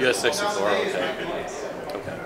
US 64, okay. Okay.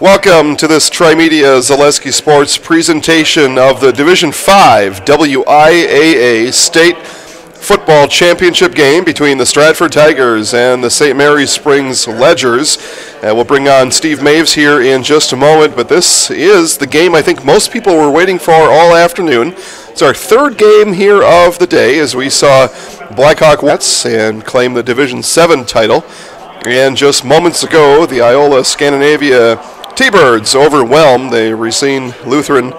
Welcome to this Trimedia Zaleski Sports presentation of the Division 5 WIAA State Football Championship game between the Stratford Tigers and the St. Mary's Springs Ledgers. And we'll bring on Steve Maves here in just a moment, but this is the game I think most people were waiting for all afternoon. It's our third game here of the day as we saw Blackhawk Wets and claim the Division 7 title. And just moments ago, the Iola Scandinavia T-Birds overwhelmed the Racine Lutheran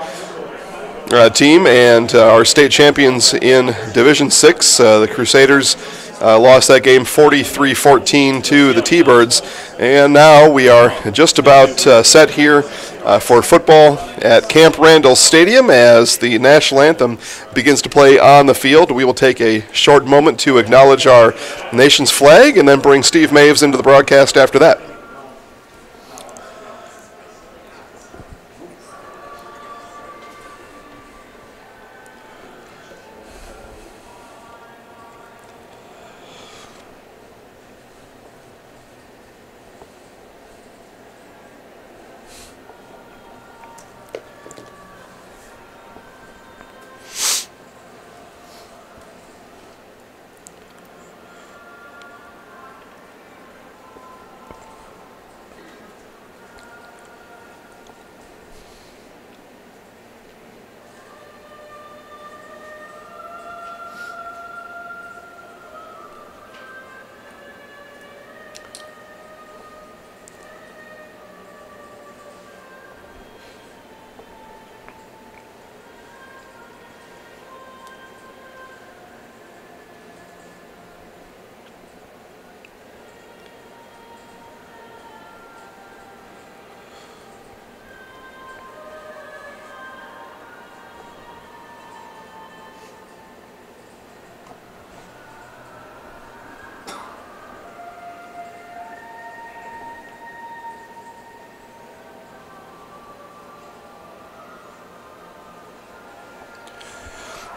uh, team and uh, our state champions in Division 6. Uh, the Crusaders uh, lost that game 43-14 to the T-Birds. And now we are just about uh, set here uh, for football at Camp Randall Stadium as the national anthem begins to play on the field. We will take a short moment to acknowledge our nation's flag and then bring Steve Maves into the broadcast after that.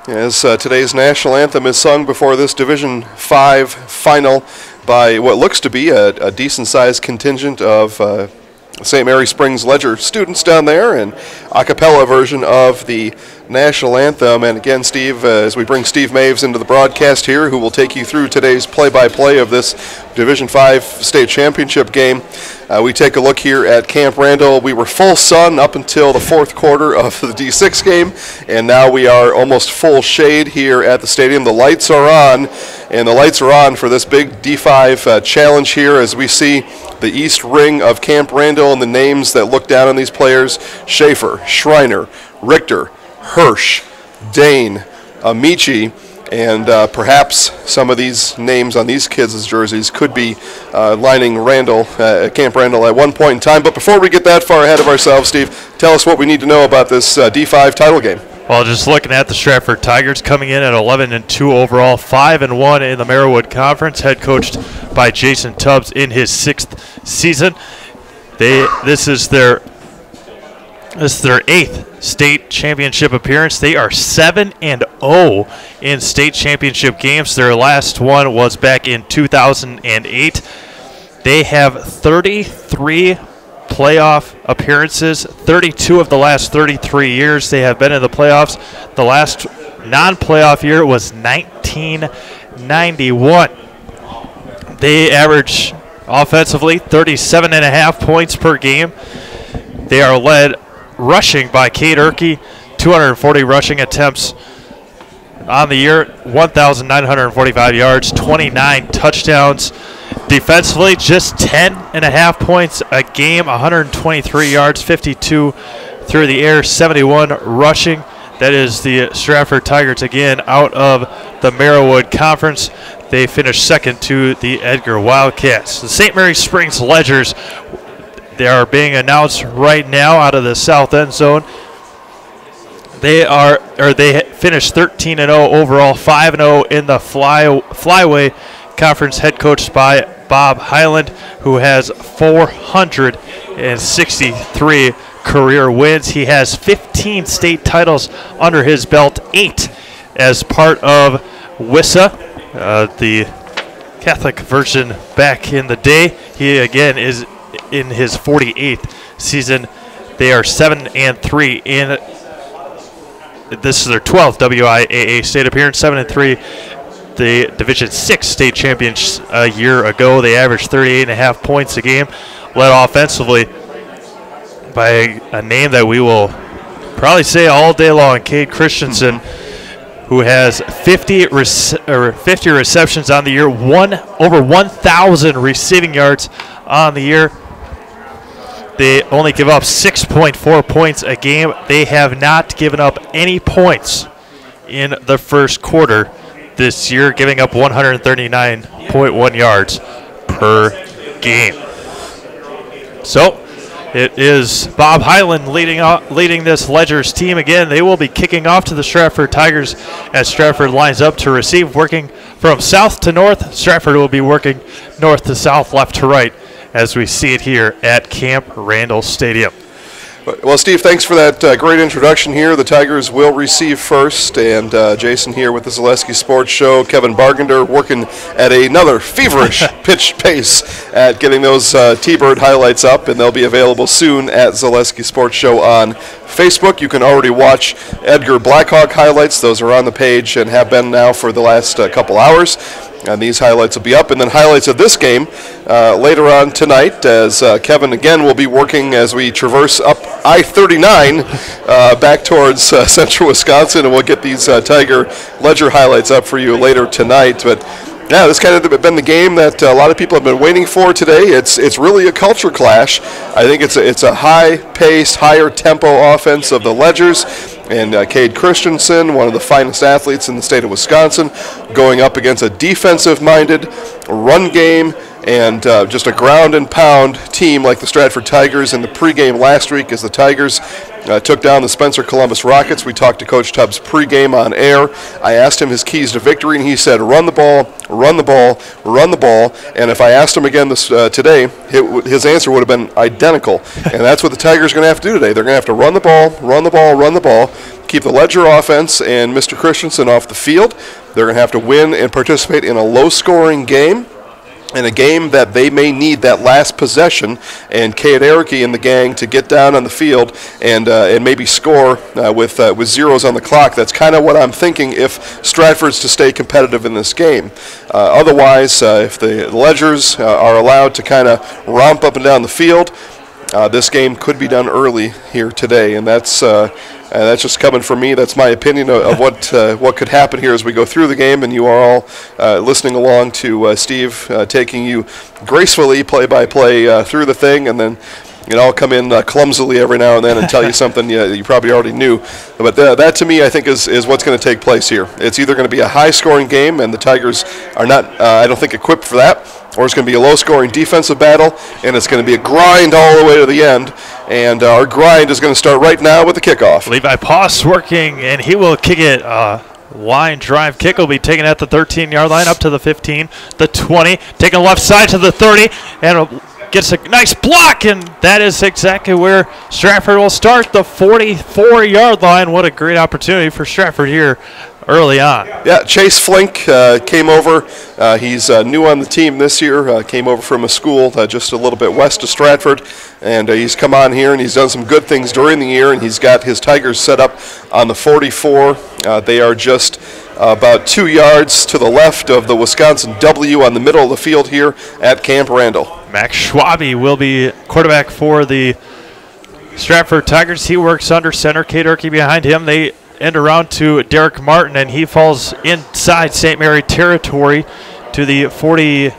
As uh, today's national anthem is sung before this Division 5 final by what looks to be a, a decent sized contingent of uh, St. Mary Springs Ledger students down there, and a cappella version of the national anthem. And again, Steve, uh, as we bring Steve Maves into the broadcast here, who will take you through today's play-by-play of this Division Five state championship game, uh, we take a look here at Camp Randall. We were full sun up until the fourth quarter of the D6 game, and now we are almost full shade here at the stadium. The lights are on, and the lights are on for this big D5 uh, challenge here as we see the east ring of Camp Randall and the names that look down on these players Schaefer, Schreiner, Richter, Hirsch, Dane, Amici, and uh, perhaps some of these names on these kids' jerseys could be uh, lining Randall, uh, Camp Randall at one point in time. But before we get that far ahead of ourselves, Steve, tell us what we need to know about this uh, D5 title game. Well, just looking at the Stratford Tigers coming in at 11 and 2 overall, 5 and 1 in the Marawood Conference, head coached by Jason Tubbs in his sixth season. They this is their this is their eighth state championship appearance. They are 7 and 0 in state championship games. Their last one was back in 2008. They have 33 playoff appearances. 32 of the last 33 years they have been in the playoffs. The last non playoff year was 1991. They average offensively 37 and a half points per game. They are led rushing by Cade Erkey, 240 rushing attempts on the year, 1,945 yards, 29 touchdowns. Defensively, just 10 and a half points a game, 123 yards, 52 through the air, 71 rushing. That is the Stratford Tigers again out of the Marawood Conference. They finished second to the Edgar Wildcats. The St. Mary Springs Ledgers, they are being announced right now out of the south end zone. They are, or they finished 13 and 0 overall, 5 and 0 in the fly flyway conference, head coached by Bob Hyland, who has 463 career wins. He has 15 state titles under his belt, eight as part of WISA, uh, the Catholic version back in the day. He again is in his 48th season. They are seven and three in. This is their 12th WIAA state appearance, seven and three the Division Six state champions a year ago. They averaged 38 and a half points a game, led offensively by a, name that we will probably say all day long, Cade Christensen, who has 50 rece- or 50 receptions on the year, one over 1,000 receiving yards on the year. They only give up 6.4 points a game. They have not given up any points in the first quarter this year, giving up 139.1 yards per game. So it is Bob Hyland leading out, leading this Ledgers team again. They will be kicking off to the Stratford Tigers as Stratford lines up to receive, working from south to north. Stratford will be working north to south, left to right, as we see it here at Camp Randall Stadium. Well, Steve, thanks for that uh, great introduction here. The Tigers will receive first, and uh, Jason here with the Zaleski Sports Show. Kevin Bargender working at another feverish pitch pace at getting those uh, T-Bird highlights up, and they'll be available soon at Zaleski Sports Show on Facebook. You can already watch Edgar Blackhawk highlights. Those are on the page and have been now for the last uh, couple hours and these highlights will be up. And then highlights of this game uh, later on tonight, as uh, Kevin again will be working as we traverse up I-39 uh, back towards uh, central Wisconsin, and we'll get these uh, Tiger Ledger highlights up for you later tonight. But yeah, this kind of been the game that a lot of people have been waiting for today. It's it's really a culture clash. I think it's a, it's a high-paced, higher tempo offense of the Ledgers and uh, Cade Christensen, one of the finest athletes in the state of Wisconsin, going up against a defensive-minded, run game, and uh, just a ground and pound team like the Stratford Tigers in the pregame last week as the Tigers uh, took down the Spencer Columbus Rockets. We talked to Coach Tubbs pregame on air. I asked him his keys to victory, and he said, "Run the ball, run the ball, run the ball." And if I asked him again this uh, today, his answer would have been identical. and that's what the Tigers are going to have to do today. They're going to have to run the ball, run the ball, run the ball, keep the Ledger offense and Mr. Christensen off the field. They're going to have to win and participate in a low-scoring game in a game that they may need that last possession and Erickey and the gang to get down on the field and uh, and maybe score uh, with uh, with zeros on the clock. That's kind of what I'm thinking if Stratford's to stay competitive in this game. Uh, otherwise, uh, if the Ledgers uh, are allowed to kind of romp up and down the field, this game could be done early here today, and that's uh, that's just coming from me. That's my opinion of, of what uh, what could happen here as we go through the game, and you are all uh, listening along to uh, Steve uh, taking you gracefully, play by play, through the thing, and then you know, I'll come in uh, clumsily every now and then and tell you something you, you probably already knew. But th- that, to me, I think, is, is what's going to take place here. It's either going to be a high scoring game, and the Tigers are not, uh, I don't think, equipped for that, or it's going to be a low scoring defensive battle, and it's going to be a grind all the way to the end. And uh, our grind is going to start right now with the kickoff. Levi Poss working, and he will kick it. Uh, line drive kick will be taken at the 13 yard line up to the 15, the 20, taking left side to the 30, and gets a nice block, and that is exactly where Stratford will start the 44 yard line. What a great opportunity for Stratford here early on. Yeah, Chase Flink uh, came over. Uh, he's uh, new on the team this year. Uh, came over from a school uh, just a little bit west of Stratford, and uh, he's come on here and he's done some good things during the year. And he's got his Tigers set up on the 44. they are just about two yards to the left of the Wisconsin W on the middle of the field here at Camp Randall. Max Schwabe will be quarterback for the Stratford Tigers. He works under center. Cade Erkey behind him. They end around to Derek Martin, and he falls inside St. Mary territory to the 48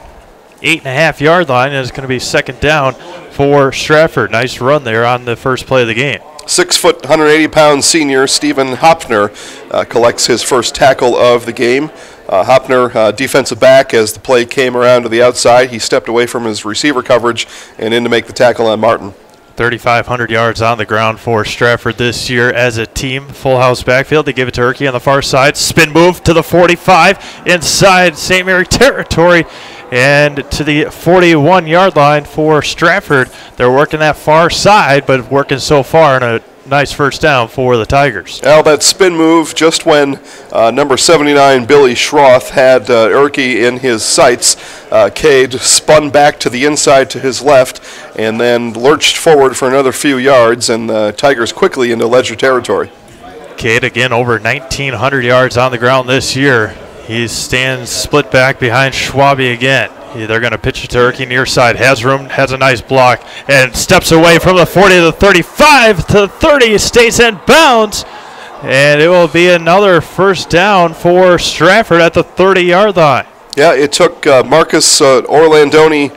and a half yard line, and it's going to be second down for Stratford. Nice run there on the first play of the game. Six foot, 180 pound senior Stephen Hopner uh, collects his first tackle of the game. Uh, Hopner, uh, defensive back, as the play came around to the outside, he stepped away from his receiver coverage and in to make the tackle on Martin. 3,500 yards on the ground for Stratford this year as a team. Full house backfield. They give it to Erkey on the far side. Spin move to the 45 inside St. Mary territory and to the 41 yard line for Stratford. They're working that far side, but working so far in a nice first down for the Tigers. Al, that spin move just when uh, number 79 Billy Schroth had uh, Erkey in his sights. Uh, Cade spun back to the inside to his left and then lurched forward for another few yards, and the Tigers quickly into Ledger territory. Cade again over 1,900 yards on the ground this year. He stands split back behind Schwabe again. They're going to pitch it to Erkey near side. Has room, has a nice block, and steps away from the 40 to the 35 to the 30. Stays in bounds, and it will be another first down for Stratford at the 30 yard line. Yeah, it took uh, Marcus uh, Orlandoni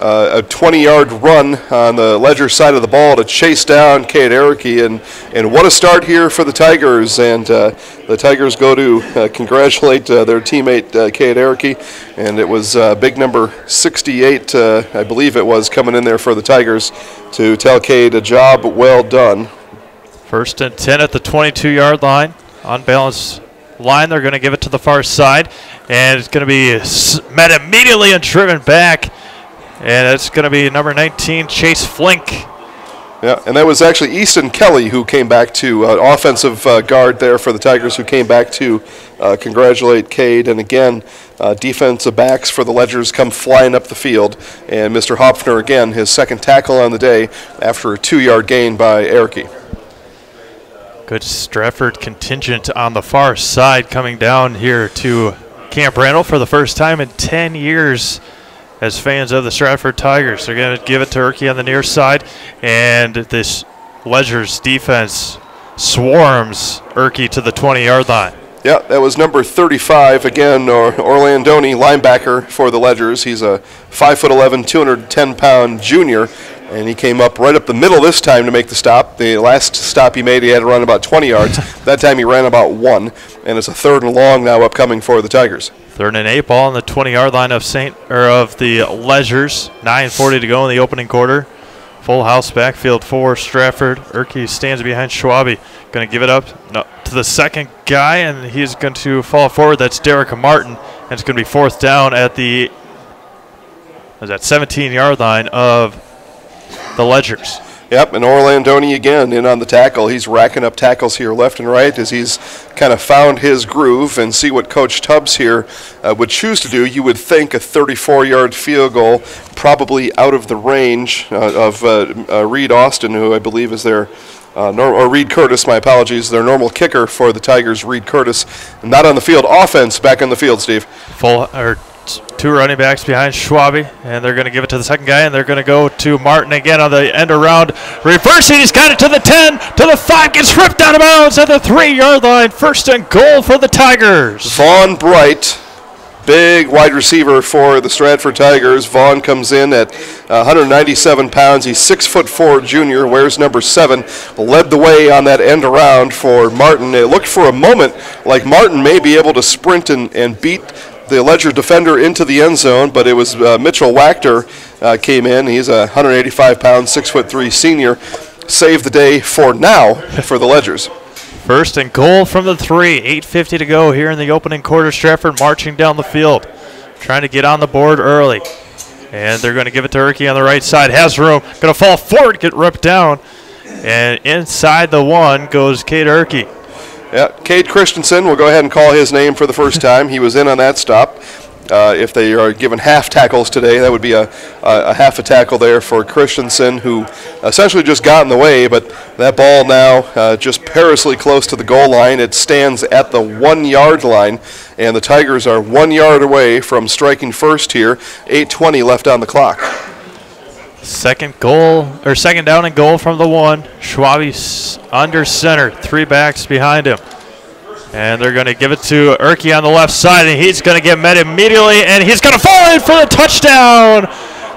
uh, a 20 yard run on the Ledger side of the ball to chase down Cade Erickey. And, and what a start here for the Tigers. And uh, the Tigers go to uh, congratulate uh, their teammate uh, Cade Erickey. And it was uh, big number 68, uh, I believe it was, coming in there for the Tigers to tell Cade a job well done. First and 10 at the 22 yard line. On balance line, they're going to give it to the far side. And it's going to be met immediately and driven back and it's going to be number 19, Chase Flink. Yeah, and that was actually Easton Kelly who came back to uh, offensive uh, guard there for the Tigers, who came back to uh, congratulate Cade. And again, uh, defensive backs for the Ledgers come flying up the field. And Mr. Hopfner, again, his second tackle on the day after a two yard gain by Erickey. Good Stratford contingent on the far side coming down here to Camp Randall for the first time in 10 years as fans of the Stratford Tigers. They're going to give it to Erkey on the near side, and this Ledger's defense swarms Erkey to the 20 yard line. Yeah, that was number 35 again, or Orlandoni, linebacker for the Ledgers. He's a 5'11", 210 pound junior, and he came up right up the middle this time to make the stop. The last stop he made, he had to run about 20 yards. that time he ran about one, and it's a third and long now upcoming for the Tigers. Third and eight ball on the 20-yard line of Saint or of the Ledgers. 9:40 to go in the opening quarter. Full house backfield for Stratford. Erke stands behind Schwabi. Going to give it up no, to the second guy, and he's going to fall forward. That's Derek Martin, and it's going to be fourth down at the was that 17-yard line of the Ledgers. Yep, and Orlandoni again in on the tackle. He's racking up tackles here left and right as he's kind of found his groove and see what Coach Tubbs here uh, would choose to do. You would think a 34-yard field goal, probably out of the range uh, of uh, uh, Reed Austin, who I believe is their uh, or Reed Curtis, my apologies, their normal kicker for the Tigers, Reed Curtis, not on the field. Offense back on the field, Steve. Full or two running backs behind Schwabi, and they're going to give it to the second guy, and they're going to go to Martin again on the end around. Reversing, he's got it to the 10, to the 5, gets ripped out of bounds at the three yard line. First and goal for the Tigers. Vaughn Bright, big wide receiver for the Stratford Tigers. Vaughn comes in at uh, 197 pounds. He's six foot four junior, wears number seven. Led the way on that end around for Martin. It looked for a moment like Martin may be able to sprint and, and beat the Ledger defender into the end zone, but it was uh, Mitchell Wachter uh, came in. He's a 185 pound, six foot three senior. Saved the day for now for the Ledgers. First and goal from the three. 8.50 to go here in the opening quarter. Stratford marching down the field, trying to get on the board early. And they're going to give it to Erke on the right side. Has room. Going to fall forward, get ripped down. And inside the one goes Cade Erke. Yeah, Cade Christensen, we'll go ahead and call his name for the first time. He was in on that stop. Uh, if they are given half tackles today, that would be a, a, a half a tackle there for Christensen, who essentially just got in the way. But that ball now uh, just perilously close to the goal line. It stands at the one yard line, and the Tigers are one yard away from striking first here. 8:20 left on the clock. Second goal, or second down and goal from the one. Schwabi under center, three backs behind him. And they're going to give it to Erke on the left side, and he's going to get met immediately, and he's going to fall in for the touchdown.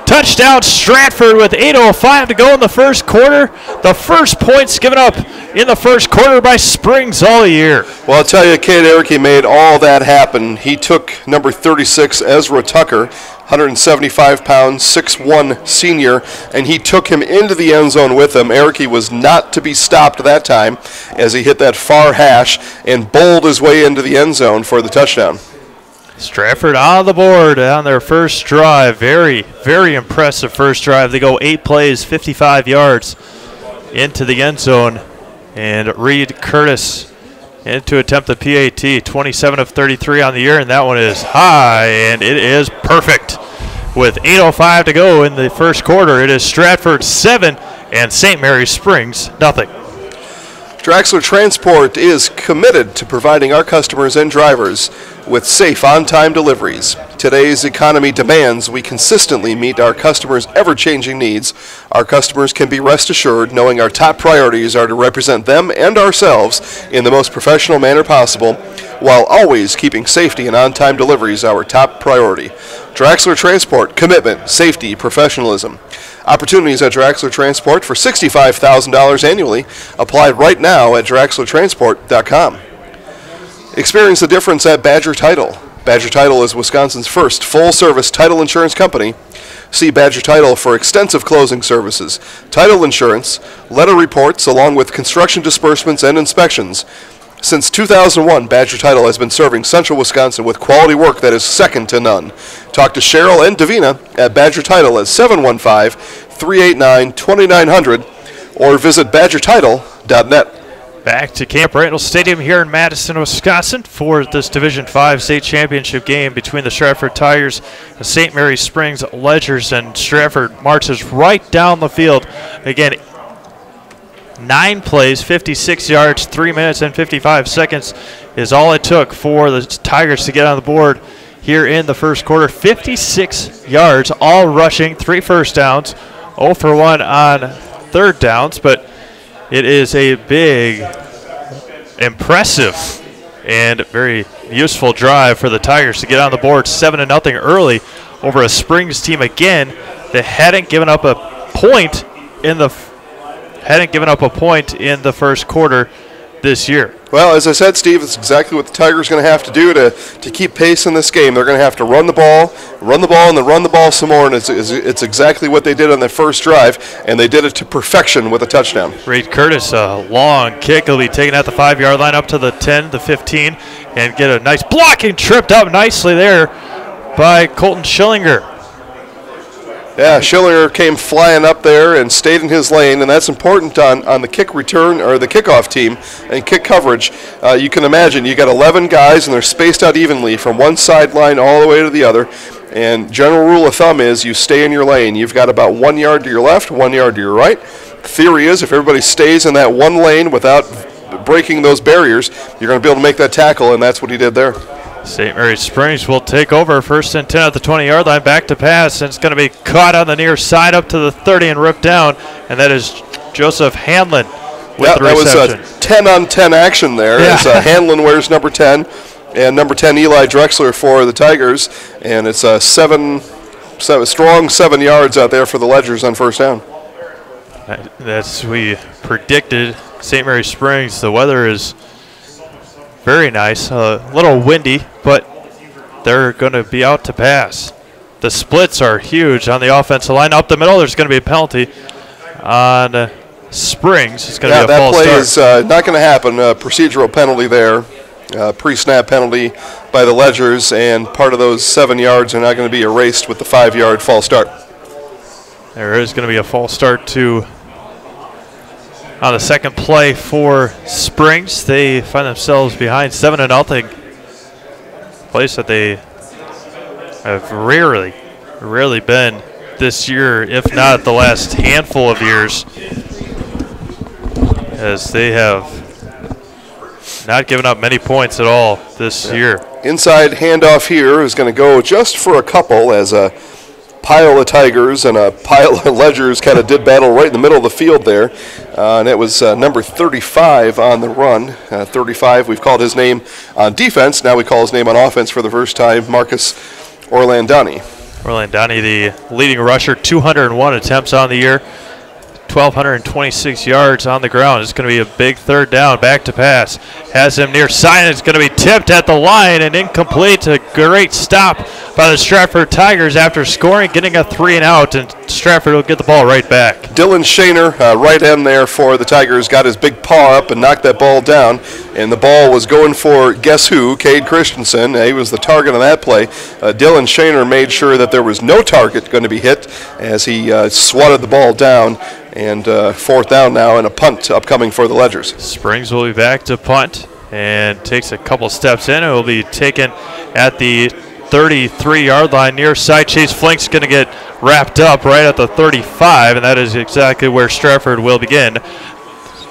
Touchdown Stratford with 8.05 to go in the first quarter. The first points given up in the first quarter by Springs all year. Well, I'll tell you, Cade Erickey made all that happen. He took number 36, Ezra Tucker, 175 pounds, 6'1 senior, and he took him into the end zone with him. Erickey was not to be stopped that time as he hit that far hash and bowled his way into the end zone for the touchdown. Stratford on the board on their first drive. Very, very impressive first drive. They go eight plays, 55 yards into the end zone. And Reed Curtis into attempt the PAT, 27 of 33 on the year, and that one is high, and it is perfect. With 8.05 to go in the first quarter, it is Stratford 7 and St. Mary's Springs nothing. Draxler Transport is committed to providing our customers and drivers with safe on time deliveries. Today's economy demands we consistently meet our customers' ever changing needs. Our customers can be rest assured knowing our top priorities are to represent them and ourselves in the most professional manner possible, while always keeping safety and on time deliveries our top priority. Draxler Transport, commitment, safety, professionalism. Opportunities at Draxler Transport for $65,000 annually. Apply right now at draxlertransport.com. Experience the difference at Badger Title. Badger Title is Wisconsin's first full service title insurance company. See Badger Title for extensive closing services, title insurance, letter reports, along with construction disbursements and inspections. Since 2001, Badger Title has been serving central Wisconsin with quality work that is second to none. Talk to Cheryl and Davina at Badger Title at 715 389 2900 or visit badgertitle.net. Back to Camp Randall Stadium here in Madison, Wisconsin for this Division 5 state championship game between the Stratford Tigers and St. Mary Springs Ledgers. And Stratford marches right down the field. Again, nine plays, 56 yards, three minutes and 55 seconds is all it took for the Tigers to get on the board here in the first quarter. 56 yards, all rushing, three first downs, 0 for 1 on third downs, but it is a big, impressive, and very useful drive for the Tigers to get on the board 7 to nothing early over a Springs team again that hadn't given up a point in the hadn't given up a point in the first quarter this year. Well, as I said, Steve, it's exactly what the Tigers going to have to do to, to keep pace in this game. They're going to have to run the ball, run the ball, and then run the ball some more. And it's, it's, it's exactly what they did on their first drive, and they did it to perfection with a touchdown. Reed Curtis, a long kick. He'll be taken at the five yard line up to the 10, the 15, and get a nice blocking tripped up nicely there by Colton Schillinger. Yeah, Schiller came flying up there and stayed in his lane, and that's important on, on the kick return or the kickoff team and kick coverage. Uh, you can imagine you got 11 guys and they're spaced out evenly from one sideline all the way to the other. And general rule of thumb is you stay in your lane. You've got about one yard to your left, one yard to your right. The theory is if everybody stays in that one lane without breaking those barriers, you're going to be able to make that tackle, and that's what he did there. St. Mary's Springs will take over first and 10 at the 20 yard line. Back to pass, and it's going to be caught on the near side up to the 30 and ripped down. And that is Joseph Hanlon with yeah, the that was a 10 on 10 action there. Yeah. As, uh, Hanlon wears number 10, and number 10 Eli Drexler for the Tigers, and it's a seven, seven strong seven yards out there for the Ledgers on first down. That's we predicted. St. Mary's Springs. The weather is very nice. A little windy, but they're going to be out to pass. The splits are huge on the offensive line. Up the middle, there's going to be a penalty on uh, Springs. It's going to Yeah, be a that false play start. is uh, not going to happen. A procedural penalty there, uh, pre-snap penalty by the Ledgers, and part of those seven yards are not going to be erased with the five-yard false start. There is going to be a false start to on the second play for Springs. They find themselves behind seven to nothing. Place that they have rarely, rarely been this year, if not the last handful of years, as they have not given up many points at all this year. Inside handoff here is going to go just for a couple as a pile of Tigers and a pile of Ledgers kind of did battle right in the middle of the field there. Uh, and it was uh, number 35 on the run. Uh, 35, we've called his name on defense. Now we call his name on offense for the first time, Marcus Orlandoni. Orlandoni, the leading rusher, 201 attempts on the year, 1,226 yards on the ground. It's going to be a big third down, back to pass. Has him near side. It's going to be tipped at the line and incomplete. A great stop by the Stratford Tigers after scoring, getting a three and out, and Stratford will get the ball right back. Dylan Shaner, uh, right end there for the Tigers, got his big paw up and knocked that ball down. And the ball was going for guess who? Cade Christensen. He was the target on that play. Uh, Dylan Shaner made sure that there was no target going to be hit as he uh, swatted the ball down. And uh, fourth down now and a punt upcoming for the Ledgers. Springs will be back to punt and takes a couple steps in. It will be taken at the 33 yard line near side. Chase Flink's going to get wrapped up right at the 35, and that is exactly where Stratford will begin.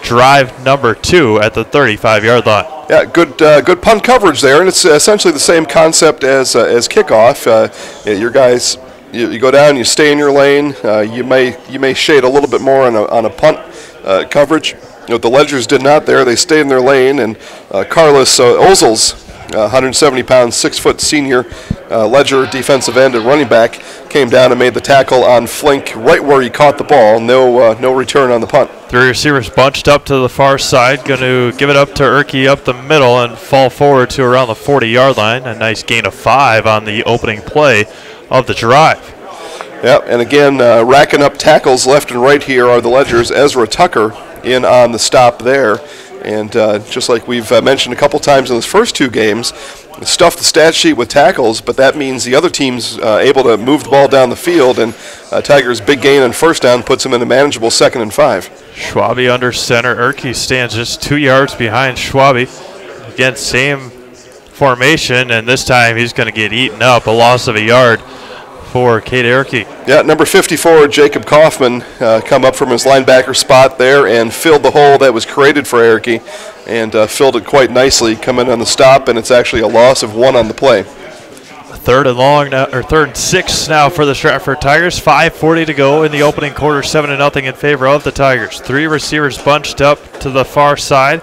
Drive number two at the 35 yard line. Yeah, good uh, good punt coverage there, and it's essentially the same concept as uh, as kickoff. Uh, your guys, you, you go down, you stay in your lane. Uh, you may you may shade a little bit more on a on a punt uh, coverage. You know, the Ledgers did not there. They stayed in their lane, and uh, Carlos uh, Ozels, uh, 170 pounds, six foot senior uh, Ledger defensive end and running back, came down and made the tackle on Flink right where he caught the ball. No uh, no return on the punt. Three receivers bunched up to the far side, going to give it up to Erke up the middle and fall forward to around the 40 yard line. A nice gain of five on the opening play of the drive. Yep, and again, uh, racking up tackles left and right here are the Ledgers. Ezra Tucker in on the stop there. And uh, just like we've uh, mentioned a couple times in those first two games, stuff the stat sheet with tackles, but that means the other team's uh, able to move the ball down the field. And uh, Tigers' big gain on first down puts them in a manageable second and five. Schwabi under center. Erke stands just two yards behind Schwabi. Again, same formation, and this time he's going to get eaten up. A loss of a yard for Cade Erke. Yeah, number 54, Jacob Kaufman, uh, come up from his linebacker spot there and filled the hole that was created for Erke and uh, filled it quite nicely, coming on the stop, and it's actually a loss of one on the play. Third and long now, or third and six now for the Stratford Tigers. 5:40 to go in the opening quarter. Seven to nothing in favor of the Tigers. Three receivers bunched up to the far side.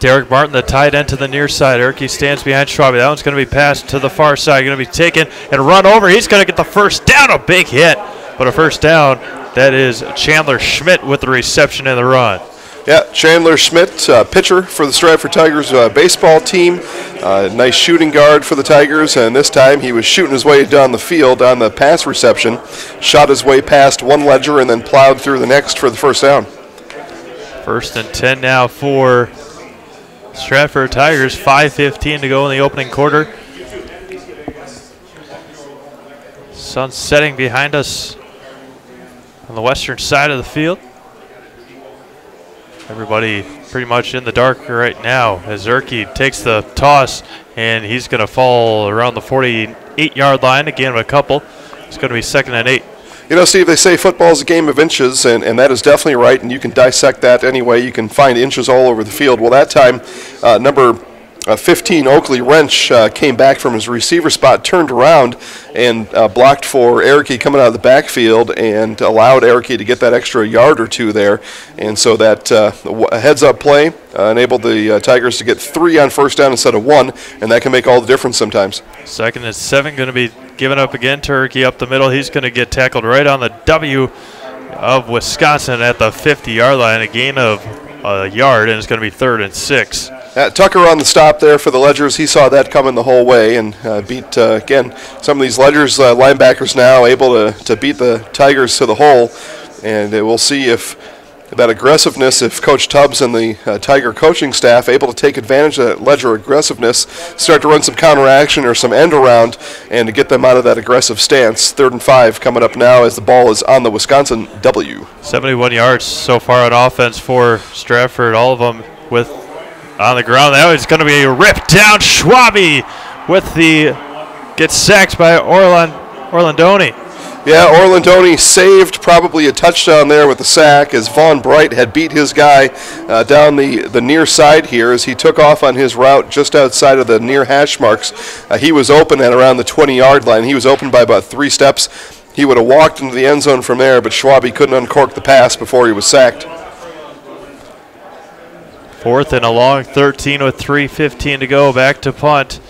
Derek Martin, the tight end to the near side. Erke stands behind Schwabi. That one's going to be passed to the far side. Going to be taken and run over. He's going to get the first down. A big hit, but a first down. That is Chandler Schmidt with the reception and the run. Yeah, Chandler Schmidt, uh, pitcher for the Stratford Tigers uh, baseball team. Uh, nice shooting guard for the Tigers, and this time he was shooting his way down the field on the pass reception, shot his way past one ledger, and then plowed through the next for the first down. First and 10 now for Stratford Tigers. 5.15 to go in the opening quarter. Sun setting behind us on the western side of the field. Everybody pretty much in the dark right now as Zerke takes the toss and he's going to fall around the 48 yard line again with a couple. It's going to be second and eight. You know, Steve, they say football is a game of inches, and, and that is definitely right, and you can dissect that anyway. You can find inches all over the field. Well, that time, uh, number uh, 15, Oakley Wrench uh, came back from his receiver spot, turned around, and uh, blocked for Ericy coming out of the backfield and allowed Ericy to get that extra yard or two there. And so that uh, heads up play uh, enabled the uh, Tigers to get three on first down instead of one, and that can make all the difference sometimes. Second and seven going to be given up again. Turkey up the middle. He's going to get tackled right on the W of Wisconsin at the 50 yard line, a gain of a yard, and it's going to be third and six. Uh, Tucker on the stop there for the Ledgers. He saw that coming the whole way and uh, beat, uh, again, some of these Ledgers uh, linebackers now able to, to beat the Tigers to the hole. And uh, we'll see if that aggressiveness, if Coach Tubbs and the uh, Tiger coaching staff able to take advantage of that Ledger aggressiveness, start to run some counteraction or some end around, and to get them out of that aggressive stance. Third and five coming up now as the ball is on the Wisconsin W. 71 yards so far on offense for Stratford, all of them with on the ground. That was going to be a rip down. Schwabi with the gets sacked by Orland Orlandoni. Yeah, Orlandoni saved probably a touchdown there with the sack as Vaughn Bright had beat his guy uh, down the, the near side here as he took off on his route just outside of the near hash marks. Uh, he was open at around the 20 yard line. He was open by about three steps. He would have walked into the end zone from there, but Schwabi couldn't uncork the pass before he was sacked. Fourth and a long 13 with 3.15 to go. Back to punt.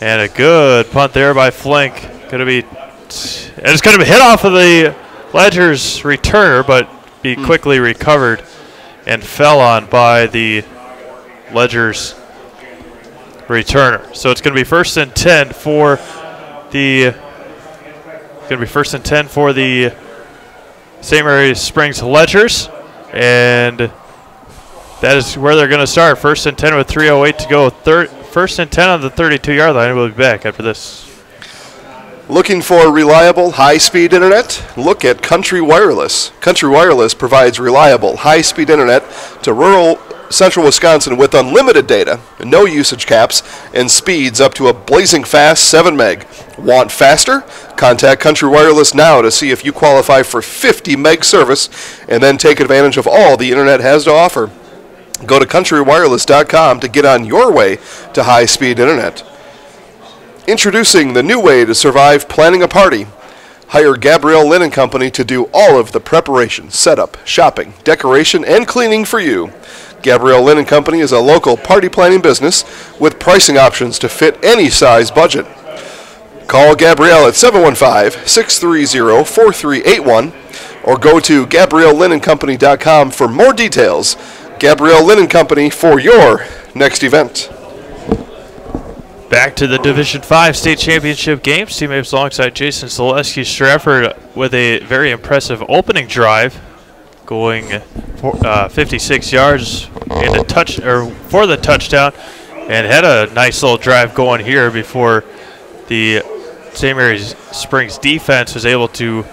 And a good punt there by Flink. Going to be and it's going to hit off of the Ledger's returner, but be mm. quickly recovered and fell on by the Ledger's returner. So it's going to be first and 10 for the going to be first and 10 for the St. Mary Springs Ledgers and that is where they're going to start. First and 10 with 308 to go. Third, first and 10 on the 32 yard line. We'll be back after this. Looking for reliable, high speed internet? Look at Country Wireless. Country Wireless provides reliable, high speed internet to rural central Wisconsin with unlimited data, no usage caps, and speeds up to a blazing fast 7 meg. Want faster? Contact Country Wireless now to see if you qualify for 50 meg service and then take advantage of all the internet has to offer. Go to countrywireless.com to get on your way to high speed internet. Introducing the new way to survive planning a party. Hire Gabrielle Linen Company to do all of the preparation, setup, shopping, decoration, and cleaning for you. Gabrielle Linen Company is a local party planning business with pricing options to fit any size budget. Call Gabrielle at 715 630 4381 or go to GabrielleLinenCompany.com for more details. Gabrielle Linen Company for your next event. Back to the Division 5 state championship game. Steve Maves alongside Jason Zaleski Stratford with a very impressive opening drive, going uh, 56 yards in a touch or for the touchdown, and had a nice little drive going here before the St. Mary's Springs defense was able to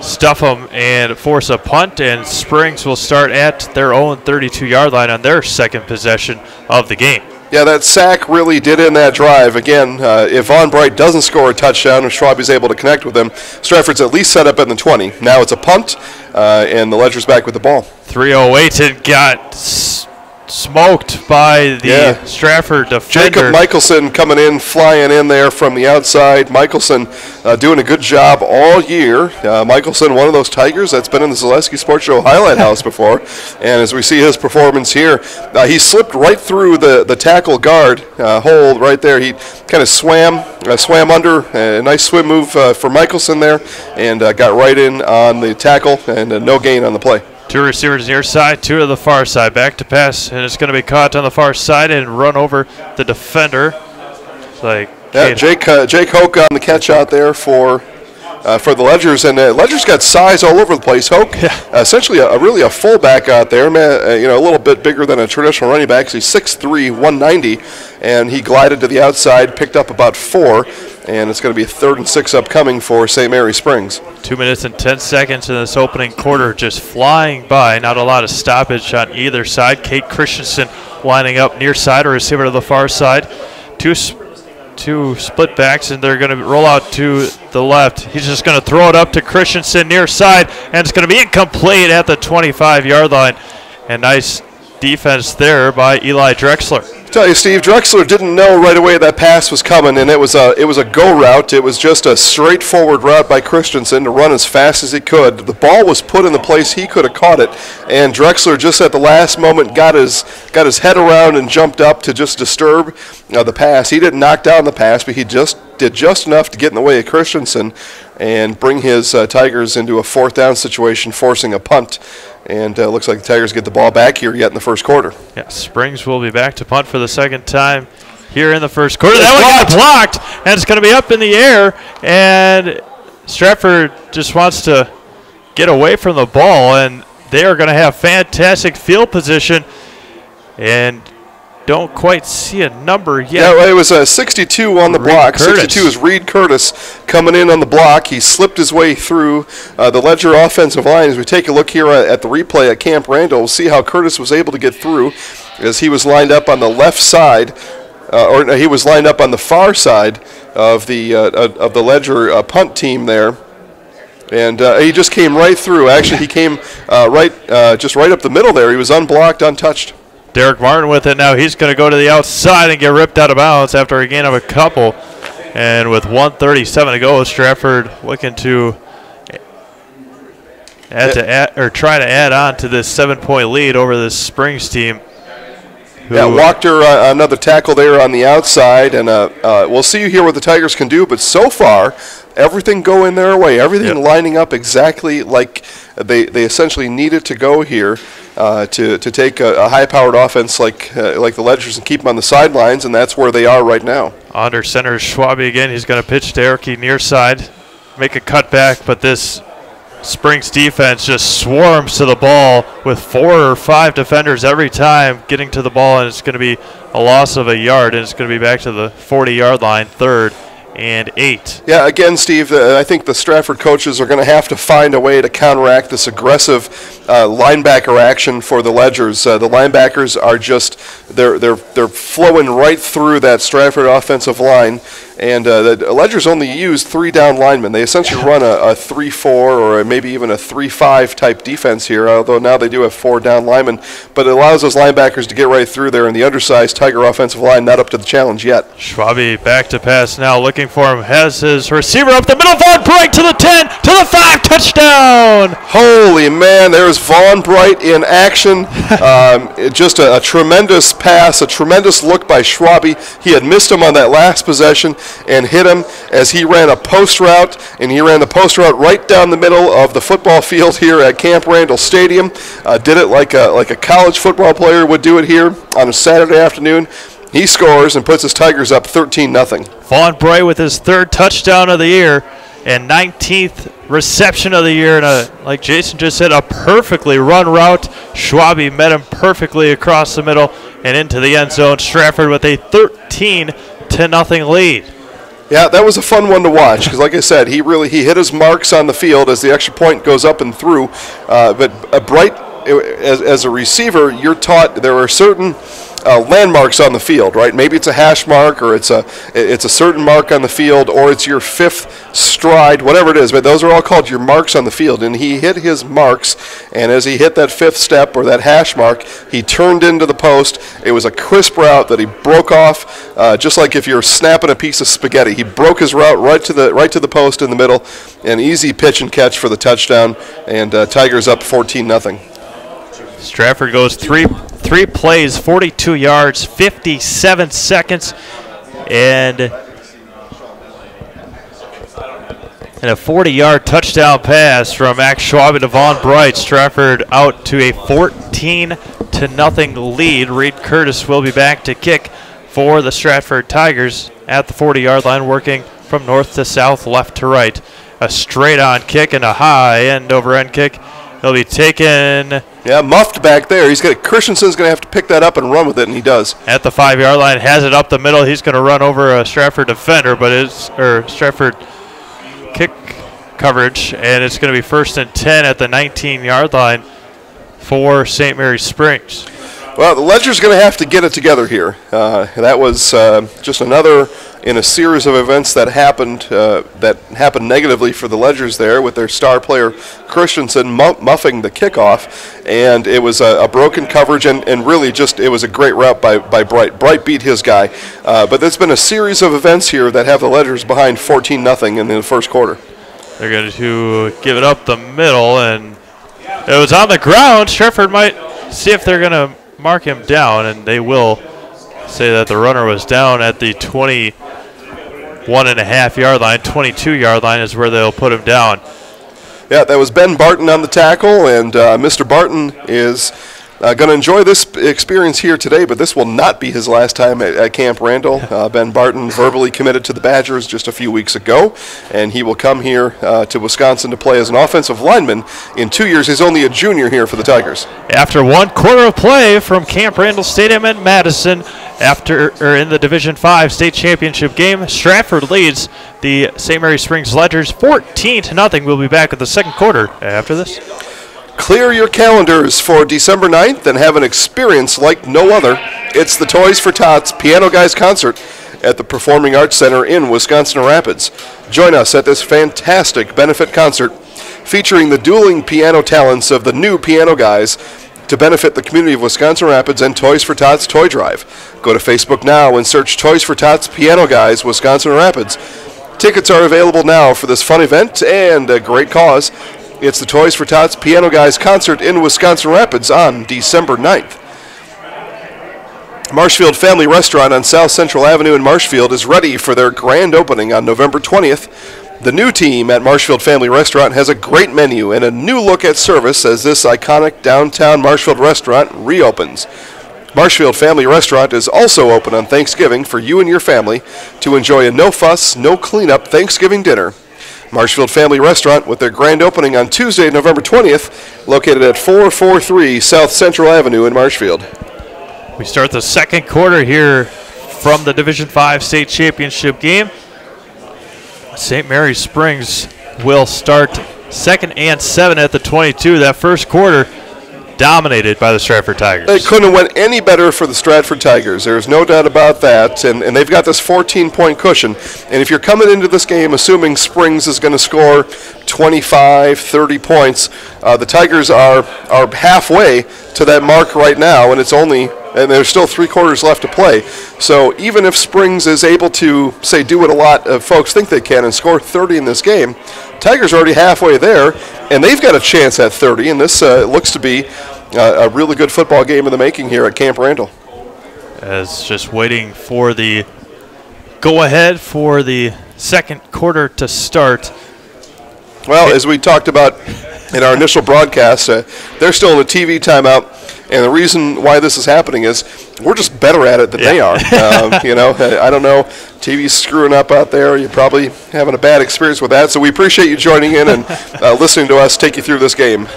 stuff them and force a punt, and Springs will start at their own 32 yard line on their second possession of the game. Yeah, that sack really did in that drive. Again, uh, if Vaughn Bright doesn't score a touchdown and Schwabi's able to connect with him, Stratford's at least set up in the 20. Now it's a punt, uh, and the Ledger's back with the ball. 308 and got smoked by the yeah. Stratford defender. Jacob Michelson coming in, flying in there from the outside. Michelson uh, doing a good job all year. Uh, Michelson, one of those Tigers that's been in the Zaleski Sports Show highlight house before. And as we see his performance here, uh, he slipped right through the, the tackle guard uh, hold right there. He kind of swam uh, swam under. A nice swim move uh, for Michelson there and got right in on the tackle and no gain on the play. Two receivers near side, two to the far side. Back to pass, and it's going to be caught on the far side and run over the defender. It's like Yeah, Jake uh, Jake Hoke on the catch out there for uh, for the Ledgers, and uh, Ledgers got size all over the place. Hoke, uh, essentially a, a really a fullback out there, man. Uh, you know, a little bit bigger than a traditional running back. 'cause he's 6'3", 190, and he glided to the outside, picked up about four, and it's going to be a third and six upcoming for St. Mary Springs. Two minutes and 10 seconds in this opening quarter, just flying by. Not a lot of stoppage on either side. Cade Christensen lining up near side, a receiver to the far side. Two, two split backs, and they're going to roll out to the left. He's just going to throw it up to Christensen near side, and it's going to be incomplete at the 25 yard line. And nice defense there by Eli Drexler. Tell you, Steve Drexler didn't know right away that pass was coming, and it was a it was a go route. It was just a straightforward route by Christensen to run as fast as he could. The ball was put in the place he could have caught it, and Drexler just at the last moment got his got his head around and jumped up to just disturb uh, the pass. He didn't knock down the pass, but he just did just enough to get in the way of Christensen and bring his uh, Tigers into a fourth down situation, forcing a punt. And uh, looks like the Tigers get the ball back here yet in the first quarter. Yeah, Springs will be back to punt for the second time here in the first quarter. That one got blocked, and it's going to be up in the air. And Stratford just wants to get away from the ball, and they are going to have fantastic field position. And don't quite see a number yet. Yeah, it was a 62 on the Reed block. Curtis. 62 is Reed Curtis coming in on the block. He slipped his way through uh, the Ledger offensive line. As we take a look here at, at the replay at Camp Randall, we'll see how Curtis was able to get through as he was lined up on the left side, uh, or no, he was lined up on the far side of the uh, of of the Ledger uh, punt team there. And uh, he just came right through. Actually, he came uh, right, uh, just right up the middle there. He was unblocked, untouched. Derek Martin with it now. He's going to go to the outside and get ripped out of bounds after a gain of a couple. And with 137 to go, Stratford looking to add to add, or try to add on to this seven-point lead over this Springs team. Yeah, Wachter, uh, another tackle there on the outside, and uh, uh, we'll see you here what the Tigers can do. But so far, everything going their way, everything Yep. lining up exactly like they, they essentially needed to go here uh, to, to take a, a high-powered offense like uh, like the Ledgers and keep them on the sidelines, and that's where they are right now. Under center Schwabe again. He's going to pitch to Erke near side, make a cutback, but this Springs defense just swarms to the ball with four or five defenders every time getting to the ball, and it's going to be a loss of a yard, and it's going to be back to the 40 yard line, third and eight. Yeah, again, Steve, uh, I think the Stratford coaches are going to have to find a way to counteract this aggressive uh, linebacker action for the Ledgers. Uh, the linebackers are just they're they're they're flowing right through that Stratford offensive line, and uh, the Ledgers only use three down linemen. They essentially run a, a three-four or maybe even a three-five type defense here. Although now they do have four down linemen, but it allows those linebackers to get right through there, and the undersized Tiger offensive line not up to the challenge yet. Schwabe back to pass now, looking for him. Has his receiver up the middle. Vaughn Bright to the 10, to the 5, touchdown! Holy man, there's Vaughn Bright in action. Um, it- just a, a tremendous pass, a tremendous look by Schwabe. He had missed him on that last possession and hit him as he ran a post route, and he ran the post route right down the middle of the football field here at Camp Randall Stadium. Uh, did it like a, like a college football player would do it here on a Saturday afternoon. He scores and puts his Tigers up 13 nothing. Vaughn Bright with his third touchdown of the year and 19th reception of the year. And a, like Jason just said, a perfectly run route. Schwabe met him perfectly across the middle and into the end zone. Stratford with a 13 to nothing lead. Yeah, that was a fun one to watch because, like I said, he really he hit his marks on the field as the extra point goes up and through. Uh, but a bright as, as a receiver, you're taught there are certain uh, landmarks on the field, right? Maybe it's a hash mark, or it's a it's a certain mark on the field, or it's your fifth stride, whatever it is. But those are all called your marks on the field. And he hit his marks, and as he hit that fifth step or that hash mark, he turned into the post. It was a crisp route that he broke off, uh, just like if you're snapping a piece of spaghetti. He broke his route right to the right to the post in the middle, an easy pitch and catch for the touchdown, and uh, Tigers up 14 nothing. Stratford goes three three plays, 42 yards, 57 seconds, and And a 40 yard touchdown pass from Max Schwab to Vaughn Bright. Stratford out to a 14 to nothing lead. Reed Curtis will be back to kick for the Stratford Tigers at the 40 yard line, working from north to south, left to right. A straight on kick and a high end over end kick. He'll be taken Yeah, muffed back there. He's got Christensen's going to have to pick that up and run with it, and he does. at the five yard line, has it up the middle. He's going to run over a Stratford defender, but it's or Stratford kick coverage, and it's going to be first and 10 at the 19 yard line for St. Mary's Springs. Well, the Ledger's going to have to get it together here. Uh, that was uh, just another in a series of events that happened uh, that happened negatively for the Ledgers there, with their star player Christensen mu- muffing the kickoff, and it was a, a broken coverage, and, and really just it was a great route by, by Bright. Bright beat his guy, uh, but there's been a series of events here that have the Ledgers behind 14 nothing in the first quarter. They're going to give it up the middle, and it was on the ground. Stratford might see if they're going to mark him down, and they will say that the runner was down at the 21 and a half yard line. 22 yard line is where they'll put him down. Yeah, that was Ben Barton on the tackle, and uh, Mr. Barton is uh, going to enjoy this experience here today, but this will not be his last time at, at Camp Randall. Uh, ben Barton verbally committed to the Badgers just a few weeks ago, and he will come here uh, to Wisconsin to play as an offensive lineman in two years. He's only a junior here for the Tigers. After one quarter of play from Camp Randall Stadium in Madison, after or in the Division Five state championship game, Stratford leads the St. Mary Springs Ledgers 14 to nothing. We'll be back at the second quarter after this. Clear your calendars for December 9th and have an experience like no other. It's the Toys for Tots Piano Guys concert at the Performing Arts Center in Wisconsin Rapids. Join us at this fantastic benefit concert featuring the dueling piano talents of the new Piano Guys to benefit the community of Wisconsin Rapids and Toys for Tots Toy Drive. Go to Facebook now and search Toys for Tots Piano Guys Wisconsin Rapids. Tickets are available now for this fun event and a great cause. It's the Toys for Tots Piano Guys concert in Wisconsin Rapids on December 9th. Marshfield Family Restaurant on South Central Avenue in Marshfield is ready for their grand opening on November 20th. The new team at Marshfield Family Restaurant has a great menu and a new look at service as this iconic downtown Marshfield restaurant reopens. Marshfield Family Restaurant is also open on Thanksgiving for you and your family to enjoy a no fuss, no cleanup Thanksgiving dinner. Marshfield Family Restaurant with their grand opening on Tuesday, November 20th, located at 443 South Central Avenue in Marshfield. We start the second quarter here from the Division Five state championship game. St. Mary's Springs will start second and seven at the 22. That first quarter dominated by the Stratford Tigers. It couldn't have went any better for the Stratford Tigers. There's no doubt about that. And, and they've got this 14 point cushion. And if you're coming into this game assuming Springs is going to score 25, 30 points, uh, the Tigers are, are halfway to that mark right now, and it's only and there's still three quarters left to play. So even if Springs is able to say do what a lot of folks think they can and score 30 in this game, Tigers are already halfway there, and they've got a chance at 30. And this uh, looks to be uh, a really good football game in the making here at Camp Randall. As just waiting for the go ahead for the second quarter to start. Well, as we talked about in our initial broadcast, uh, they're still in a TV timeout. And the reason why this is happening is we're just better at it than they are. um, you know, I don't know. TV's screwing up out there. You're probably having a bad experience with that. So we appreciate you joining in and uh, listening to us take you through this game.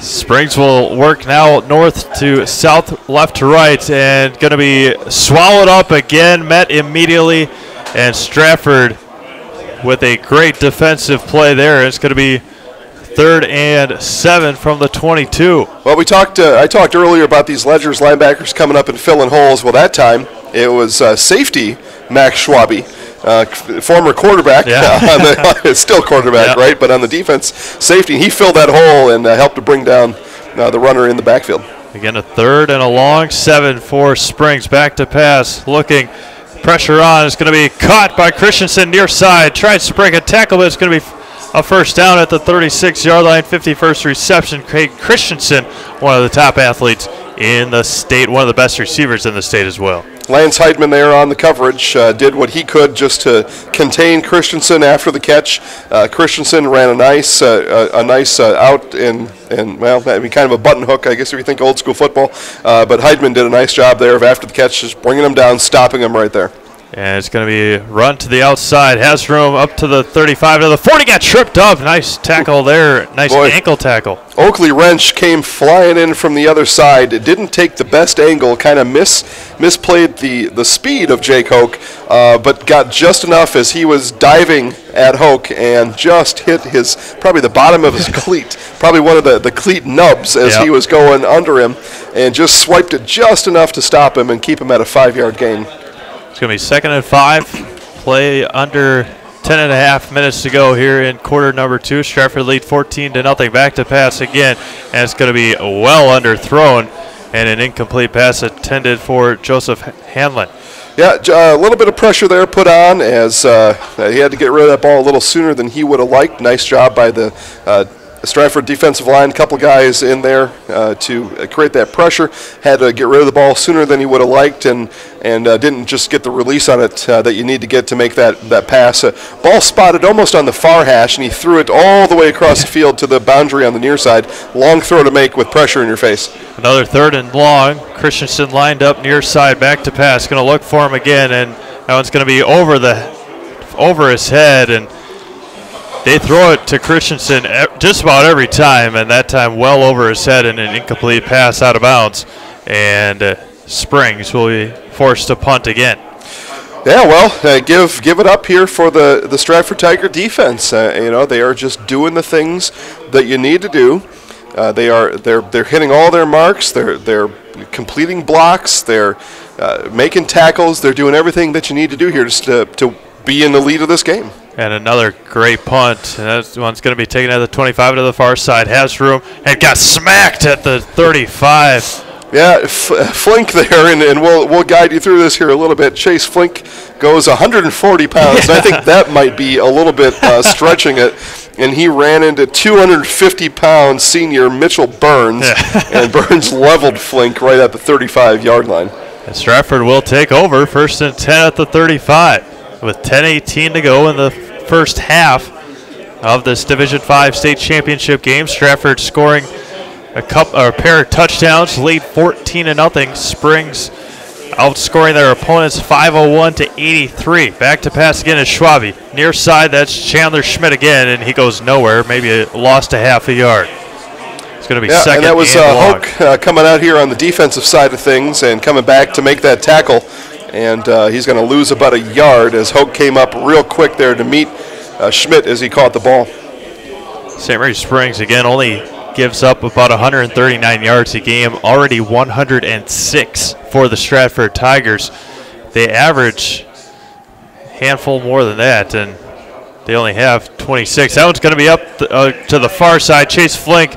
Springs will work now north to south, left to right, and going to be swallowed up again, met immediately. And Stratford with a great defensive play there. It's going to be third and seven from the 22. Well, we talked. Uh, I talked earlier about these Ledgers linebackers coming up and filling holes. Well, that time it was uh, safety Max Schwabi, uh, former quarterback. Yeah. the, still quarterback, Yeah. right? But on the defense, safety. He filled that hole and uh, helped to bring down uh, the runner in the backfield. Again, a third and a long seven for Springs. Back to pass, looking. Pressure on. It's going to be caught by Christensen near side. Tries to break a tackle, but it's going to be a first down at the 36 yard line. 51st reception. Craig Christensen, one of the top athletes in the state, one of the best receivers in the state as well. Lance Heidman there on the coverage uh, did what he could just to contain Christensen after the catch. Uh, Christensen ran a nice, uh, a, a nice uh, out and and well, I mean, kind of a button hook, I guess if you think old school football. Uh, but Heidman did a nice job there of after the catch, just bringing him down, stopping him right there. And it's going to be run to the outside. Has room up to the 35 to the 40. Got tripped up. Nice tackle there. Nice Boy. ankle tackle. Oakley Wrench came flying in from the other side. It didn't take the best angle, kind of miss misplayed the, the speed of Jake Hoke, uh, but got just enough as he was diving at Hoke and just hit his probably the bottom of his cleat, probably one of the, the cleat nubs as Yep. he was going under him, and just swiped it just enough to stop him and keep him at a five yard gain. Going to be second and five. Play under 10 and a half minutes to go here in quarter number two. Stratford lead 14 to nothing. Back to pass again, and it's going to be well underthrown and an incomplete pass intended for Joseph Hanlon. Yeah, uh, a little bit of pressure there put on as uh, he had to get rid of that ball a little sooner than he would have liked. Nice job by the uh, Stratford defensive line. A couple guys in there uh, to create that pressure. Had to get rid of the ball sooner than he would have liked, and and uh, didn't just get the release on it uh, that you need to get to make that that pass. Uh, ball spotted almost on the far hash, and he threw it all the way across the field to the boundary on the near side. Long throw to make with pressure in your face. Another third and long. Christensen lined up near side, back to pass. Going to look for him again, and that one's going to be over the over his head, and they throw it to Christensen just about every time, and that time well over his head and an incomplete pass out of bounds. And uh, Springs will be forced to punt again. Yeah, well, uh, give give it up here for the the Stratford Tiger defense. Uh, you know, they are just doing the things that you need to do. Uh, they are they're they're hitting all their marks. They're they're completing blocks. They're uh, making tackles. They're doing everything that you need to do here just to to be in the lead of this game. And another great punt. And that one's going to be taken at the 25 to the far side. Has room and got smacked at the 35. Yeah, F- Flink there, and, and we'll we'll guide you through this here a little bit. Chase Flink goes 140 pounds, and I think that might be a little bit uh, stretching it. And he ran into 250 pound senior Mitchell Burns, and Burns leveled Flink right at the 35 yard line. And Stratford will take over first and 10 at the 35 with 10:18 to go in the first half of this Division 5 state championship game. Stratford scoring a cup or a pair of touchdowns, lead 14 to nothing. Springs outscoring their opponents 501 to 83. Back to pass again is Schwabi. Near side, that's Chandler Schmidt again, and he goes nowhere. Maybe a, lost a half a yard. It's going to be Yeah, second and that was and uh. Hoke uh, coming out here on the defensive side of things and coming back to make that tackle. And uh, he's going to lose about a yard as Hoke came up real quick there to meet uh, Schmidt as he caught the ball. St. Mary Springs again only gives up about 139 yards a game, already 106 for the Stratford Tigers. They average a handful more than that, and they only have 26. That one's going to be up th- uh, to the far side. Chase Flink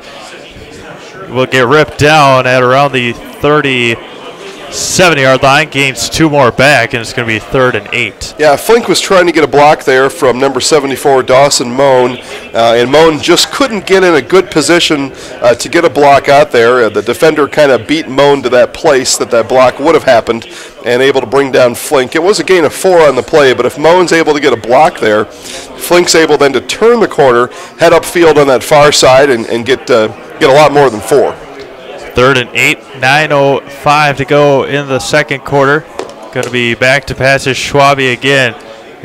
will get ripped down at around the 37 yard line, gains two more back, and it's going to be third and eight. Yeah, Flink was trying to get a block there from number 74, Dawson Moan, uh, and Moan just couldn't get in a good position uh, to get a block out there. Uh, the defender kind of beat Moan to that place that that block would have happened and able to bring down Flink. It was a gain of four on the play, but if Moan's able to get a block there, Flink's able then to turn the corner, head upfield on that far side, and, and get, uh, get a lot more than four. Third and eight, 9.05 to go in the second quarter. Going to be back to pass passes Schwabi again.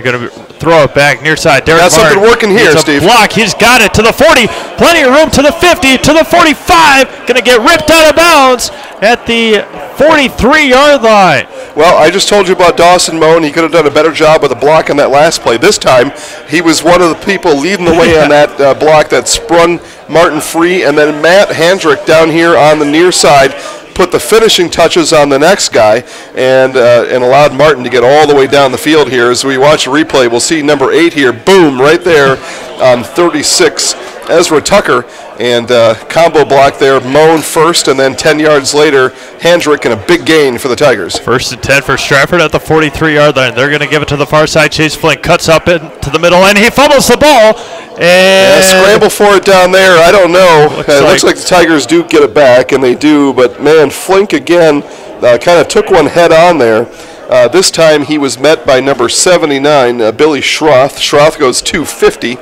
You're going to throw it back near side. Derek Got something working here, Steve. Block. He's got it to the 40. Plenty of room to the 50, to the 45. Going to get ripped out of bounds at the 43 yard line. Well, I just told you about Dawson Moan. He could have done a better job with a block on that last play. This time, he was one of the people leading the way on that uh, block that sprung Martin free, and then Matt Handrick down here on the near side put the finishing touches on the next guy and uh, and allowed Martin to get all the way down the field here. As we watch the replay, we'll see number eight here, boom, right there on 36, Ezra Tucker, and uh, combo block there, Moan first, and then 10 yards later, Handrick and a big gain for the Tigers. First and 10 for Stratford at the 43 yard line. They're going to give it to the far side. Chase Flink cuts up into the middle and he fumbles the ball. And Yeah, scramble for it down there. I don't know. Looks Uh, it looks like- like the Tigers do get it back, and they do. But man, Flink again uh, kind of took one head on there Uh, this time he was met by number 79, uh, Billy Schroth. Schroth goes 250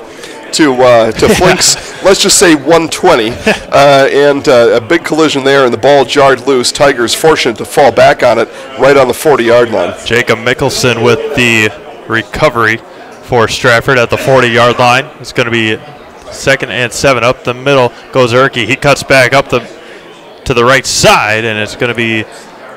to uh, to Flink's, let's just say 120, uh, and uh, a big collision there, and the ball jarred loose. Tigers fortunate to fall back on it right on the 40-yard line. Jacob Mickelson with the recovery for Stratford at the 40-yard line. It's going to be second and seven up the middle goes Erke. He cuts back up the to the right side, and it's going to be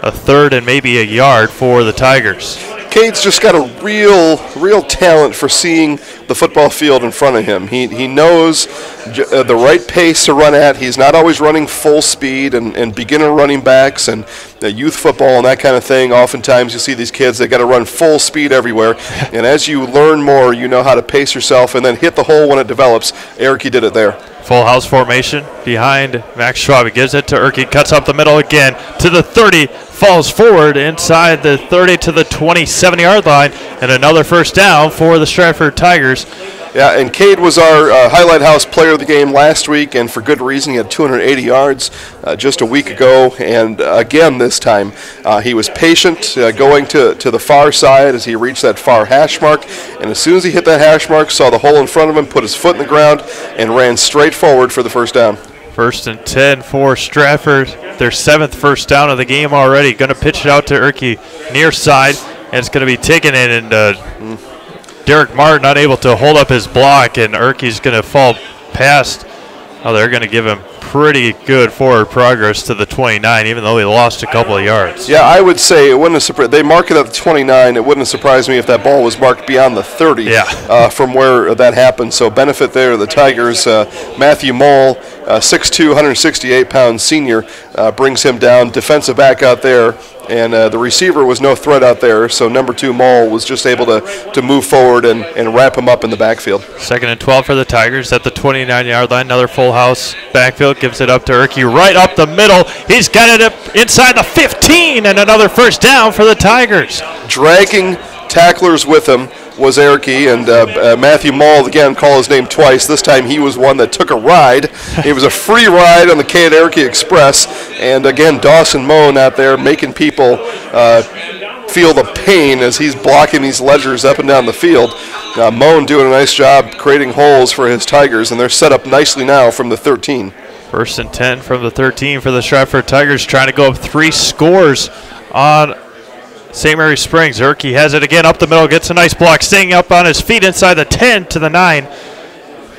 a third and maybe a yard for the Tigers. Cade's just got a real, real talent for seeing the football field in front of him. He, he knows j- uh, the right pace to run at. He's not always running full speed and, and beginner running backs and youth football and that kind of thing. Oftentimes you see these kids, they got to run full speed everywhere. and as you learn more, you know how to pace yourself and then hit the hole when it develops. Erke, did it there. Full house formation behind Max Schwab. He gives it to Erke, cuts up the middle again to the 30, falls forward inside the 30 to the 27 yard line, and another first down for the Stratford Tigers. Yeah, and Cade was our uh, highlight house player of the game last week, and for good reason. He had 280 yards uh, just a week ago, and uh, again this time. Uh, he was patient, uh, going to, to the far side as he reached that far hash mark, and as soon as he hit that hash mark, saw the hole in front of him, put his foot in the ground, and ran straight forward for the first down. First and 10 for Stratford. Their seventh first down of the game already. Going to pitch it out to Erke near side, and it's going to be taken in, and uh, Derek Martin unable to hold up his block, and Erke's going to fall past. Oh, they're going to give him pretty good forward progress to the 29, even though he lost a couple of yards. Yeah, I would say it wouldn't have surprised. They mark it at the 29. It wouldn't have surprised me if that ball was marked beyond the 30 Yeah. uh, from where that happened. So benefit there. The Tigers, uh, Matthew Mole, uh, 6'2", 168 pound senior, uh, brings him down. Defensive back out there, and uh, the receiver was no threat out there. So number two Mole was just able to, to move forward and, and wrap him up in the backfield. Second and 12 for the Tigers at the 29 yard line. Another full house backfield gives it up to Erke right up the middle. He's got it up inside the 15 and another first down for the Tigers. dragging tacklers with him was Erke and uh, uh, Matthew Mall again call his name twice. This time he was one that took a ride. it was a free ride on the K and Erke Express, and again Dawson Moan out there making people uh, feel the pain as he's blocking these ledgers up and down the field. Uh, Moan doing a nice job creating holes for his Tigers, and they're set up nicely now from the 13. First and 10 from the 13 for the Stratford Tigers, trying to go up three scores on St. Mary Springs. Erke has it again up the middle, gets a nice block, staying up on his feet inside the 10 to the 9.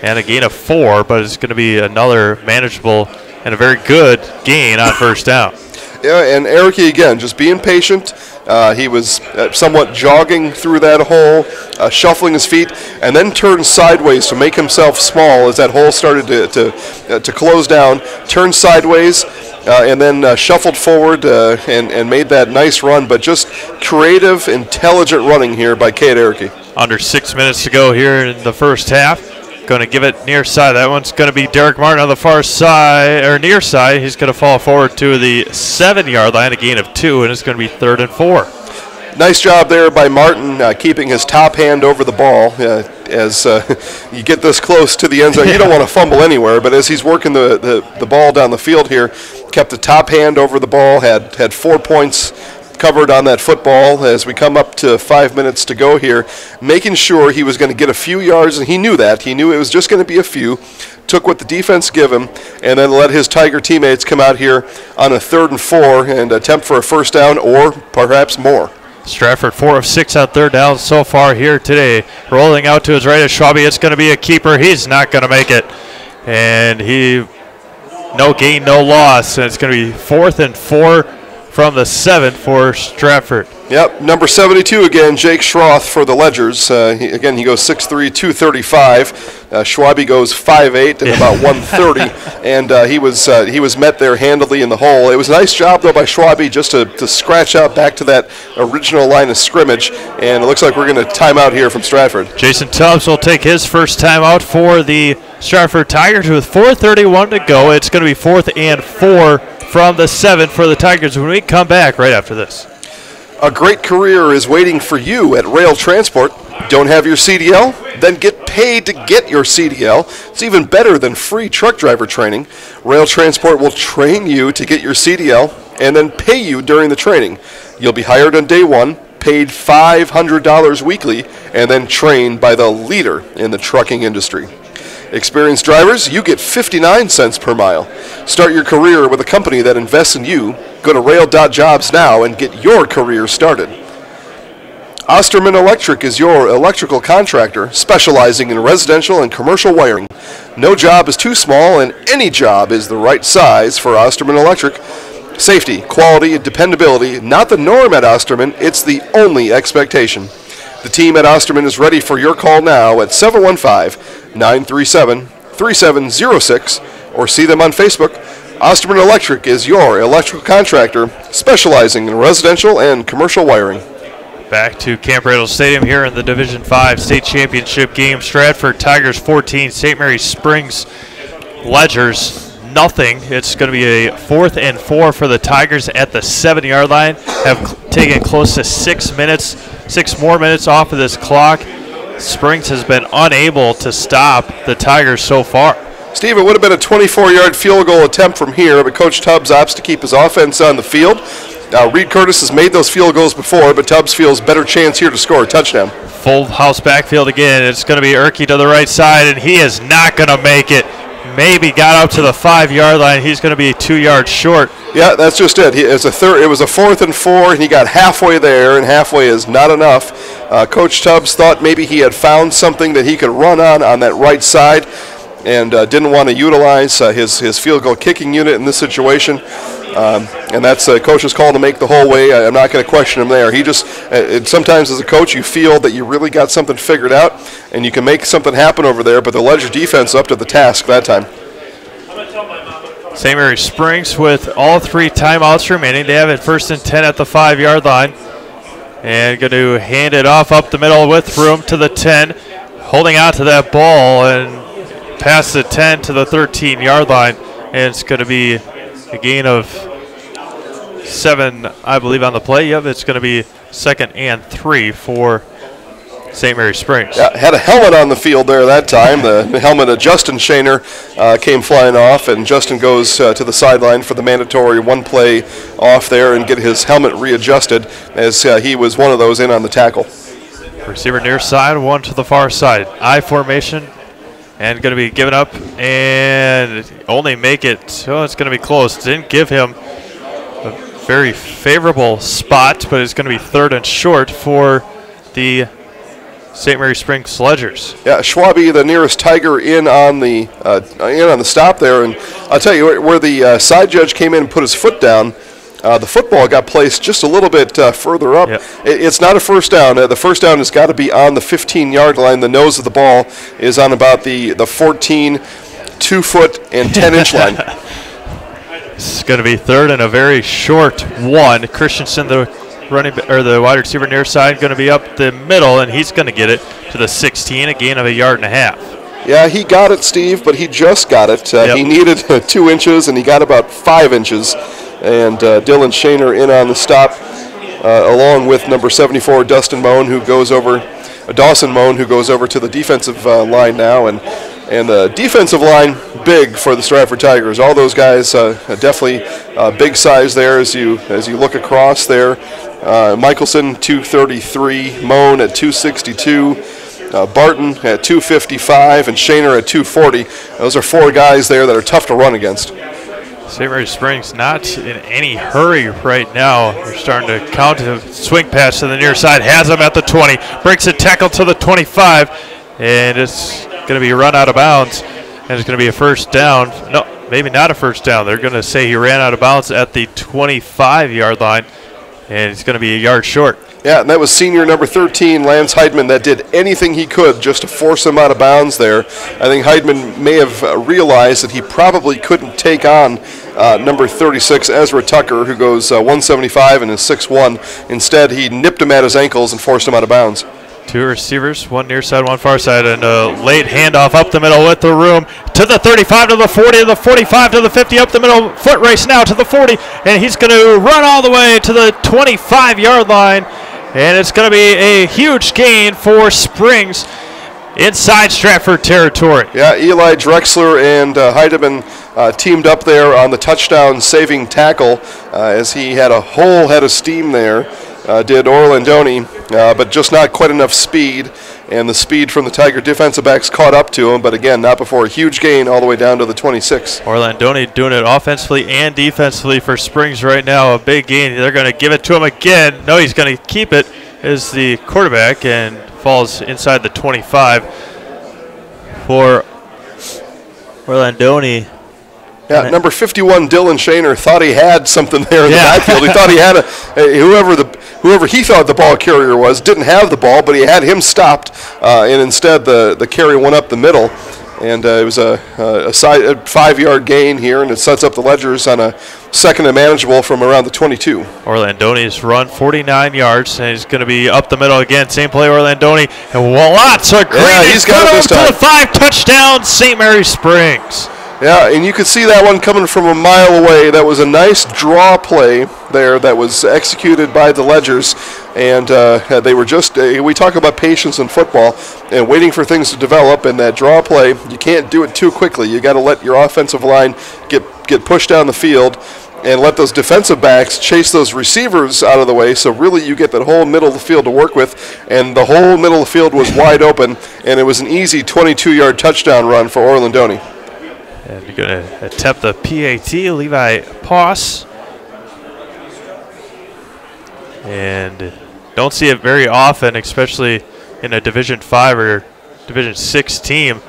And a gain of four, but it's going to be another manageable and a very good gain on first down. Yeah, and Erke again, just being patient. Uh, he was uh, somewhat jogging through that hole, uh, shuffling his feet, and then turned sideways to make himself small as that hole started to to, uh, to close down. Turned sideways, uh, and then uh, shuffled forward uh, and and made that nice run. But just creative, intelligent running here by Cade Erke. Under six minutes to go here in the first half. Going to give it near side. That one's going to be Derek Martin on the far side, or near side. He's going to fall forward to the seven yard line, a gain of two, and it's going to be third and four. Nice job there by Martin, uh, keeping his top hand over the ball. Uh, as uh, you get this close to the end zone, you don't want to fumble anywhere. But as he's working the, the, the ball down the field here, kept the top hand over the ball, had had four points covered on that football as we come up to five minutes to go here, making sure he was going to get a few yards, and he knew that. He knew it was just going to be a few. Took what the defense give him, and then let his Tiger teammates come out here on a third and four and attempt for a first down or perhaps more. Stratford, four of six on third down so far here today. Rolling out to his right is Schwabi. It's going to be a keeper. He's not going to make it. And he, no gain, no loss. And it's going to be fourth and four from the seven for Stratford. Yep, number 72 again, Jake Schroth for the Ledgers. Uh, he, again, he goes 6'3", 235. Uh, Schwabi goes 5'8", and about 130. and uh, he was uh, he was met there handily in the hole. It was a nice job, though, by Schwabi just to, to scratch out back to that original line of scrimmage. And it looks like we're going to time out here from Stratford. Jason Tubbs will take his first time out for the Stratford Tigers with 4.31 to go. It's going to be fourth and four from the seven for the Tigers when we come back right after this. A great career is waiting for you at Rail Transport. Don't have your CDL? Then get paid to get your CDL. It's even better than free truck driver training. Rail Transport will train you to get your CDL and then pay you during the training. You'll be hired on day one, paid $500 weekly, and then trained by the leader in the trucking industry. Experienced drivers, you get 59 cents per mile. Start your career with a company that invests in you. Go to rail.jobs now and get your career started. Osterman Electric is your electrical contractor specializing in residential and commercial wiring. No job is too small, and any job is the right size for Osterman Electric. Safety, quality, and dependability, not the norm at Osterman, it's the only expectation. The team at Osterman is ready for your call now at 715 937 3706 or see them on Facebook. Osterman Electric is your electrical contractor specializing in residential and commercial wiring. Back to Camp Randall Stadium here in the Division 5 state championship game. Stratford Tigers 14, St. Mary's Springs Ledgers nothing. It's going to be a fourth and four for the Tigers at the seven yard line. Have taken close to six minutes, six more minutes off of this clock. Springs has been unable to stop the Tigers so far. Steve, it would have been a 24 yard field goal attempt from here, but Coach Tubbs opts to keep his offense on the field. Uh, Reed Curtis has made those field goals before, but Tubbs feels better chance here to score a touchdown. Full house backfield again. It's going to be Erke to the right side, and he is not going to make it. Maybe got up to the five yard line. He's going to be two yards short. Yeah, that's just it. He, it's a third. It was a fourth and four, and he got halfway there, and halfway is not enough. Uh, Coach Tubbs thought maybe he had found something that he could run on on that right side, and uh, didn't want to utilize uh, his his field goal kicking unit in this situation. Um, and that's a coach's call to make the whole way. I, am not going to question him there. He just uh, sometimes as a coach you feel that you really got something figured out, and you can make something happen over there. But the Ledger defense up to the task that time. St. Mary Springs with all three timeouts remaining. They have it first and 10 at the five yard line. And going to hand it off up the middle with room to the 10. Holding on to that ball and past the 10 to the 13 yard line. And it's going to be a gain of seven, I believe, on the play. Yep, it's going to be second and three for St. Mary Springs. Yeah, had a helmet on the field there that time. The helmet of Justin Shaner uh, came flying off, and Justin goes uh, to the sideline for the mandatory one play off there and get his helmet readjusted as uh, he was one of those in on the tackle. Receiver near side, one to the far side. I formation, and going to be given up, and only make it. Oh, it's going to be close. Didn't give him a very favorable spot, but it's going to be third and short for the St. Mary Springs Ledgers. Yeah, Schwabi, the nearest Tiger, in on the uh, in on the stop there, and I'll tell you where, where the uh, side judge came in and put his foot down. Uh, the football got placed just a little bit uh, further up. Yep. It, it's not a first down. Uh, the first down has got to be on the 15-yard line. The nose of the ball is on about the the 14, two foot and 10 inch line. It's going to be third and a very short one. Christensen, the running or the wide receiver near side, going to be up the middle, and he's going to get it to the 16, a gain of a yard and a half. Yeah, he got it, Steve, but he just got it. Uh, Yep. He needed uh, two inches, and he got about five inches. And uh, Dylan Shaner in on the stop, uh, along with number 74 Dustin Moan, who goes over, uh, Dawson Moan, who goes over to the defensive uh, line now, and and the defensive line big for the Stratford Tigers. All those guys definitely big size there as you as you look across there. Michelson 233, Moan at 262 uh, Barton at 255 and Shaner at 240. Those are four guys there that are tough to run against. St. Mary Springs not in any hurry right now. They're starting to count a swing pass to the near side. Has him at the 20. Breaks a tackle to the 25. And it's going to be run out of bounds. And it's going to be a first down. No, maybe not a first down. They're going to say he ran out of bounds at the 25 yard line. And it's going to be a yard short. Yeah, and that was senior number 13, Lance Heidman, that did anything he could just to force him out of bounds there. I think Heidman may have uh, realized that he probably couldn't take on uh, number 36, Ezra Tucker, who goes uh, 175 and is 6'1. Instead, he nipped him at his ankles and forced him out of bounds. Two receivers, one near side, one far side, and a late handoff up the middle with the room to the 35 to the 40 to the 45 to the 50 up the middle. Foot race now to the 40, and he's going to run all the way to the 25 yard line, and it's going to be a huge gain for Springs inside Stratford territory. Yeah, Eli Drexler and uh, Heidman uh, teamed up there on the touchdown saving tackle uh, as he had a whole head of steam there uh, did Orlandoni, uh, but just not quite enough speed. And the speed from the Tiger defensive backs caught up to him, but again, not before a huge gain all the way down to the 26. Orlandoni doing it offensively and defensively for Springs right now. A big gain. They're going to give it to him again. No, he's going to keep it as the quarterback and falls inside the 25 for Orlandoni. Yeah, number 51, Dylan Shaner, thought he had something there in Yeah. the backfield. He thought he had a, a- whoever the whoever he thought the ball carrier was didn't have the ball, but he had him stopped, uh, and instead the the carry went up the middle, and uh, it was a, a, a, side, a five-yard gain here, and it sets up the Ledgers on a second and manageable from around the 22. Orlandoni's run 49 yards, and he's going to be up the middle again. Same play, Orlandoni. And lots of green. Yeah, he's got it this to the five touchdown, St. Mary Springs. Yeah, and you could see that one coming from a mile away. That was a nice draw play there that was executed by the Ledgers, and uh, they were just. Uh, we talk about patience in football and waiting for things to develop. And that draw play, you can't do it too quickly. You got to let your offensive line get get pushed down the field. And let those defensive backs chase those receivers out of the way, so really you get that whole middle of the field to work with. And the whole middle of the field was wide open, and it was an easy 22-yard touchdown run for Orlandoni. And you're going to attempt the PAT, Levi Poss. And don't see it very often, especially in a Division 5 or Division 6 team.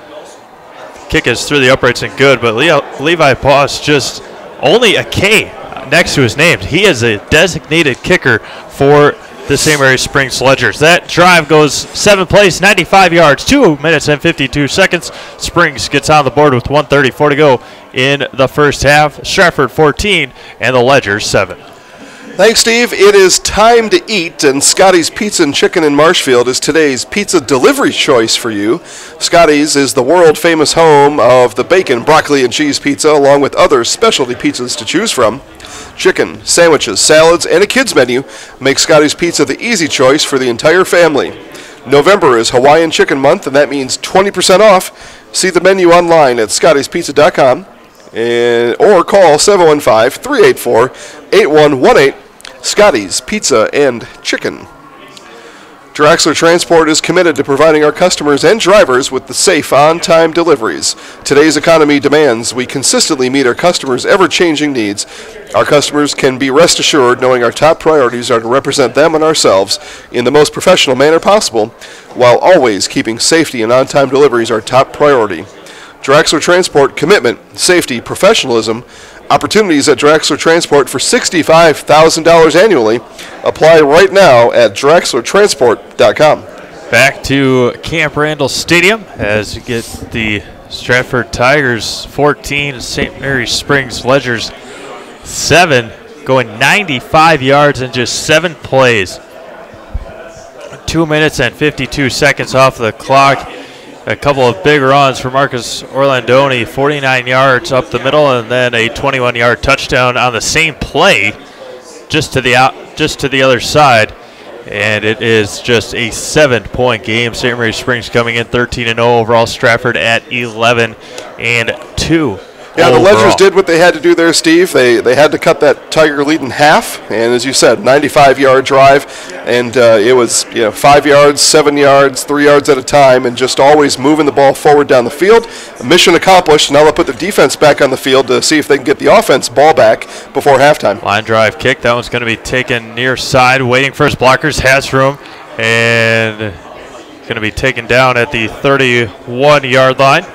Kick is through the uprights and good, but Leo, Levi Poss just only a K next to his name. He is a designated kicker for the St. Springs Ledgers. That drive goes seven plays, 95 yards, two minutes and 52 seconds. Springs gets on the board with 134 to go in the first half. Stratford 14 and the Ledgers 7. Thanks, Steve. It is time to eat, and Scotty's Pizza and Chicken in Marshfield is today's pizza delivery choice for you. Scotty's is the world famous home of the bacon, broccoli, and cheese pizza, along with other specialty pizzas to choose from. Chicken, sandwiches, salads, and a kids menu make Scotty's Pizza the easy choice for the entire family. November is Hawaiian Chicken Month, and that means 20% off. See the menu online at scottyspizza.com and, or call 715 384 8118. Scotty's Pizza and Chicken. Draxler Transport is committed to providing our customers and drivers with the safe, on time deliveries. Today's economy demands we consistently meet our customers' ever changing needs. Our customers can be rest assured knowing our top priorities are to represent them and ourselves in the most professional manner possible, while always keeping safety and on time deliveries our top priority. Draxler Transport commitment, safety, professionalism, opportunities at Draxler Transport for $65,000 annually. Apply right now at draxlertransport.com. Back to Camp Randall Stadium as you get the Stratford Tigers 14, St. Mary Springs Ledgers 7, going 95 yards in just seven plays. Two minutes and 52 seconds off the clock. A couple of big runs for Marcus Orlandoni, 49 yards up the middle, and then a 21-yard touchdown on the same play, just to the out, just to the other side. And it is just a seven-point game. St. Mary Springs coming in 13 and 0 overall. Stratford at 11 and 2. Yeah, the. Ledgers did what they had to do there, Steve. They they had to cut that Tiger lead in half, and as you said, 95-yard drive, and uh, it was you know five yards, seven yards, three yards at a time, and just always moving the ball forward down the field. Mission accomplished. Now they'll put the defense back on the field to see if they can get the offense ball back before halftime. Line drive kick. That one's going to be taken near side, waiting for his blockers. Has room, and going to be taken down at the 31-yard line.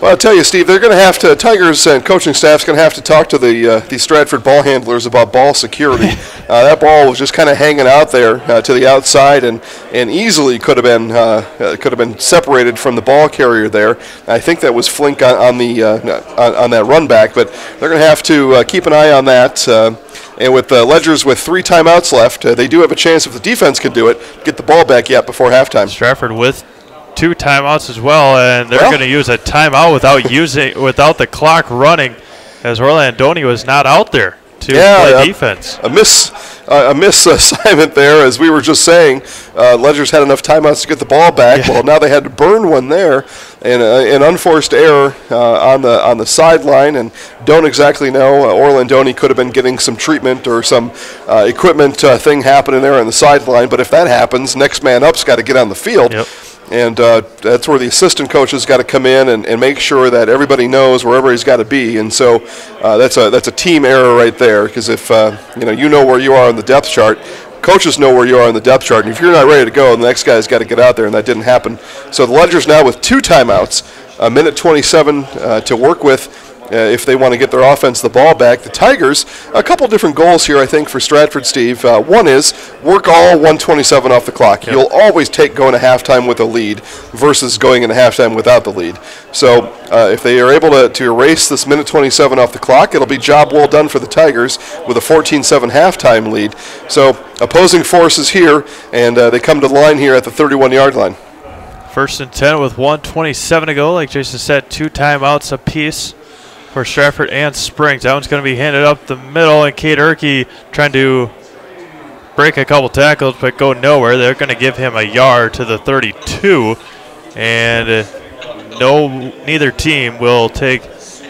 Well, I'll tell you, Steve, they're going to have to. Tigers and coaching staff's going to have to talk to the uh, the Stratford ball handlers about ball security. uh, that ball was just kind of hanging out there uh, to the outside, and, and easily could have been uh, uh, could have been separated from the ball carrier there. I think that was Flink on, on the uh, on, on that run back, but they're going to have to uh, keep an eye on that. Uh, and with uh, Ledgers with three timeouts left, uh, they do have a chance if the defense can do it, get the ball back yet before halftime. Stratford with two timeouts as well, and they're Well- going to use a timeout without using without the clock running, as Orlandoni was not out there to Yeah, play uh, defense. a miss uh, a miss assignment there, as we were just saying. Uh, Ledgers had enough timeouts to get the ball back. Yeah. Well, now they had to burn one there. and uh, an unforced error uh, on the on the sideline, and don't exactly know. Uh, Orlandoni could have been getting some treatment or some uh, equipment uh, thing happening there on the sideline. But if that happens, next man up's got to get on the field. Yep. And uh, that's where the assistant coaches got to come in and, and make sure that everybody knows wherever he's got to be. And so uh, that's a that's a team error right there. Because if uh, you know you know where you are on the depth chart, coaches know where you are on the depth chart. And if you're not ready to go, the next guy's got to get out there, and that didn't happen. So the Ledgers now with two timeouts, a minute 27 uh, to work with uh, if they want to get their offense the ball back. The Tigers, a couple different goals here, I think, for Stratford, Steve. Uh, one is work all 127 off the clock. You'll always take going to halftime with a lead versus going into halftime without the lead. So uh, if they are able to, to erase this minute 27 off the clock, it'll be job well done for the Tigers with a 14-7 halftime lead. So opposing forces here, and uh, they come to the line here at the 31-yard line. First and 10 with 127 to go. Like Jason said, two timeouts apiece for Stratford and Springs. That one's going to be handed up the middle, and Cade Erke trying to break a couple tackles but go nowhere. They're going to give him a yard to the 32, and uh, no, neither team will take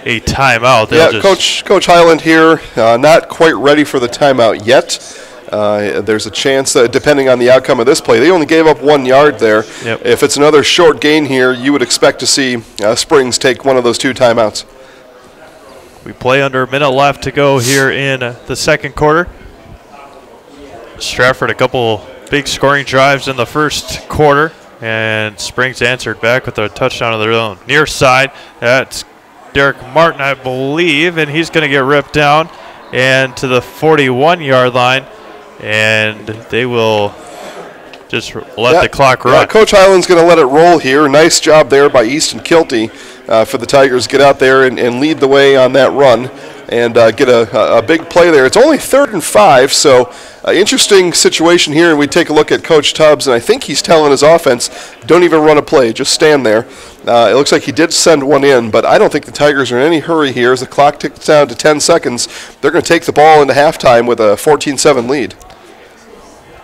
a timeout. They'll yeah, Coach Coach Hyland here, uh, not quite ready for the timeout yet. Uh, there's a chance that depending on the outcome of this play, they only gave up one yard there. Yep. If it's another short gain here, you would expect to see uh, Springs take one of those two timeouts. We play under a minute left to go here in the second quarter. Stratford, a couple big scoring drives in the first quarter, and Springs answered back with a touchdown of their own. Near side, that's Derek Martin, I believe, and he's going to get ripped down and to the 41 yard line, and they will just let Yeah, the clock run. yeah. Coach Hyland's going to let it roll here. Nice job there by Easton Kilty uh, for the Tigers. Get out there and, and lead the way on that run and uh, get a, a- big play there. It's only third and five, so uh, interesting situation here. And we take a look at Coach Tubbs, and I think he's telling his offense, don't even run a play, just stand there. Uh, it looks like he did send one in, but I don't think the Tigers are in any hurry here. As the clock ticks down to 10 seconds, they're going to take the ball into halftime with a 14-7 lead.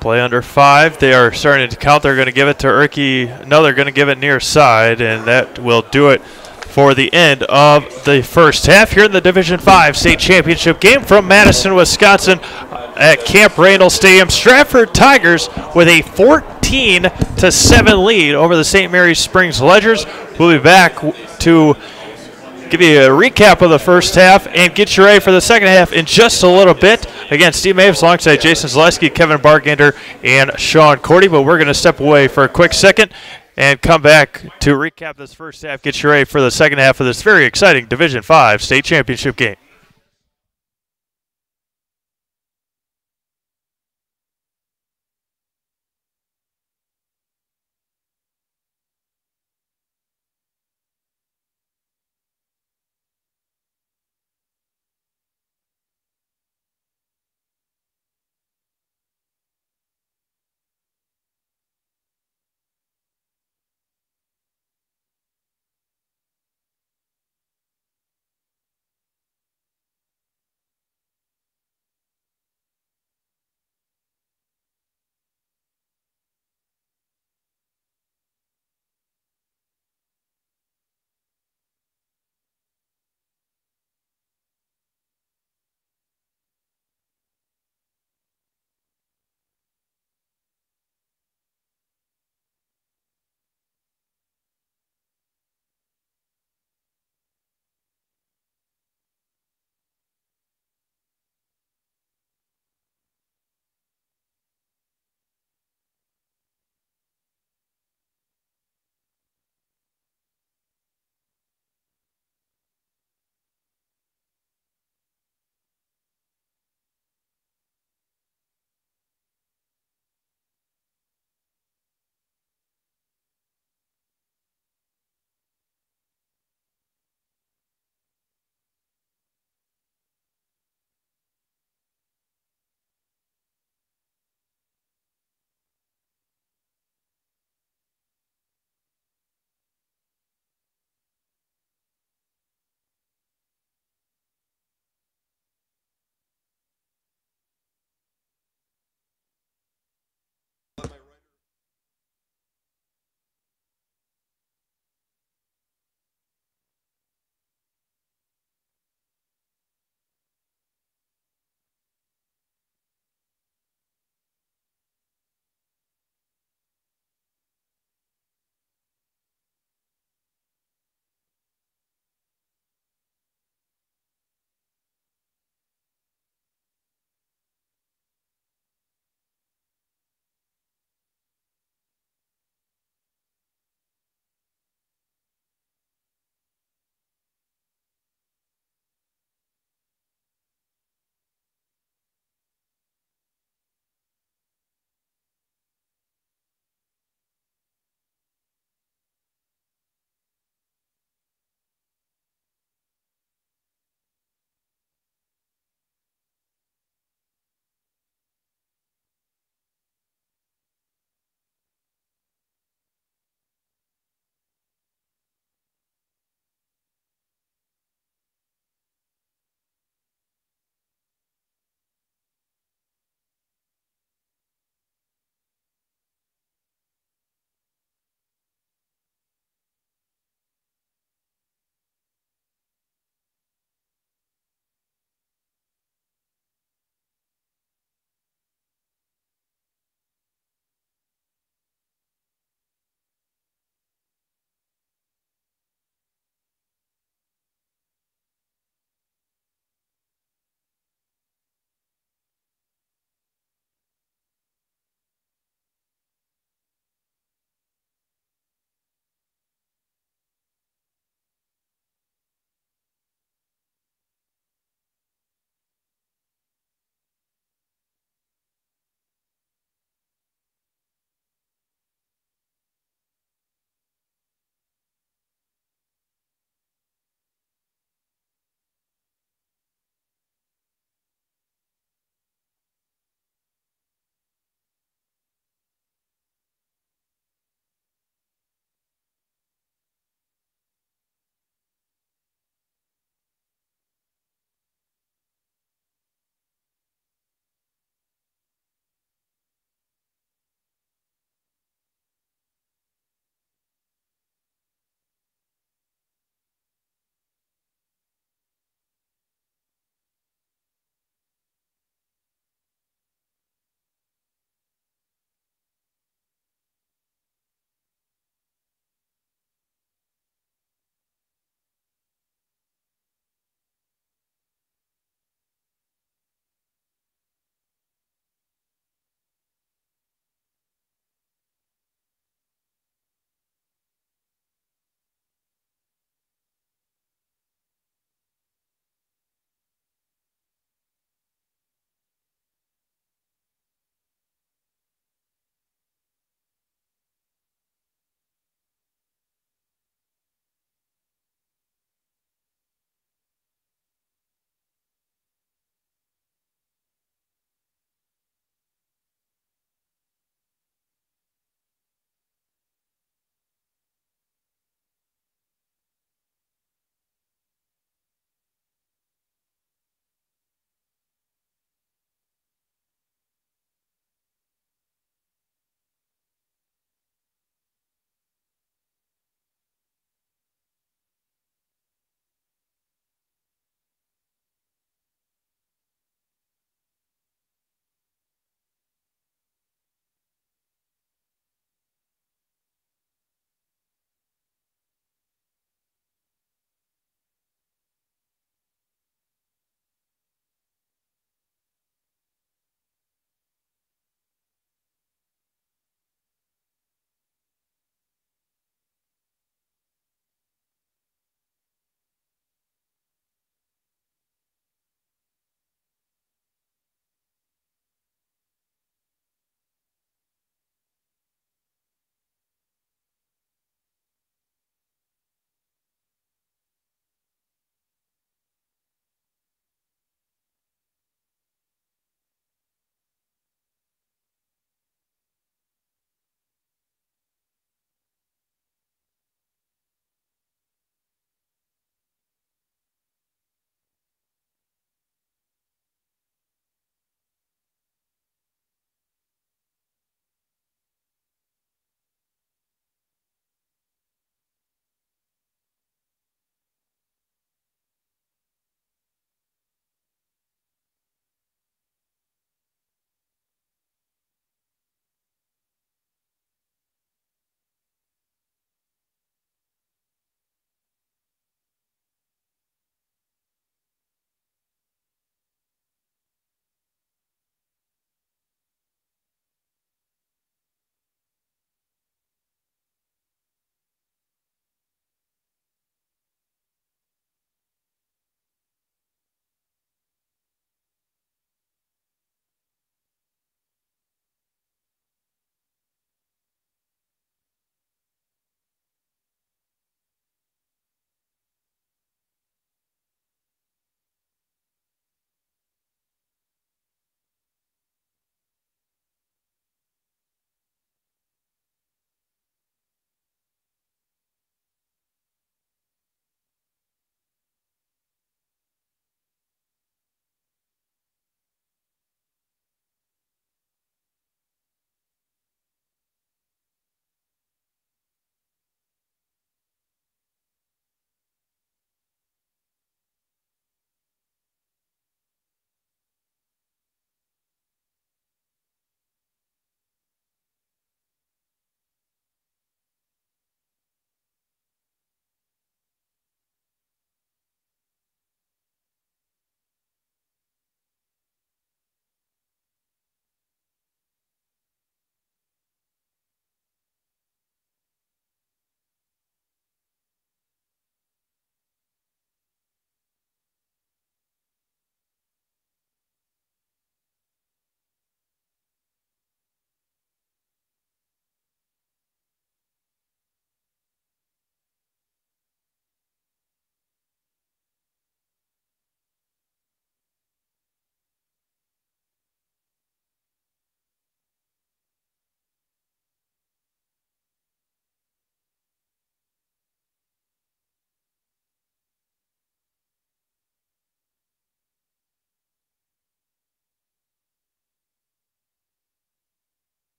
Play under five. They are starting to count. They're going to give it to Erke. No, they're going to give it near side, and that will do it for the end of the first half here in the Division Five state championship game from Madison, Wisconsin, at Camp Randall Stadium. Stratford Tigers with a 14 to seven lead over the St. Mary's Springs Ledgers. We'll be back to give you a recap of the first half and get you ready for the second half in just a little bit. Again, Steve Maves alongside Jason Zaleski, Kevin Bargander, and Sean Cordy. But we're going to step away for a quick second and come back to recap this first half, get you ready for the second half of this very exciting Division 5 state championship game.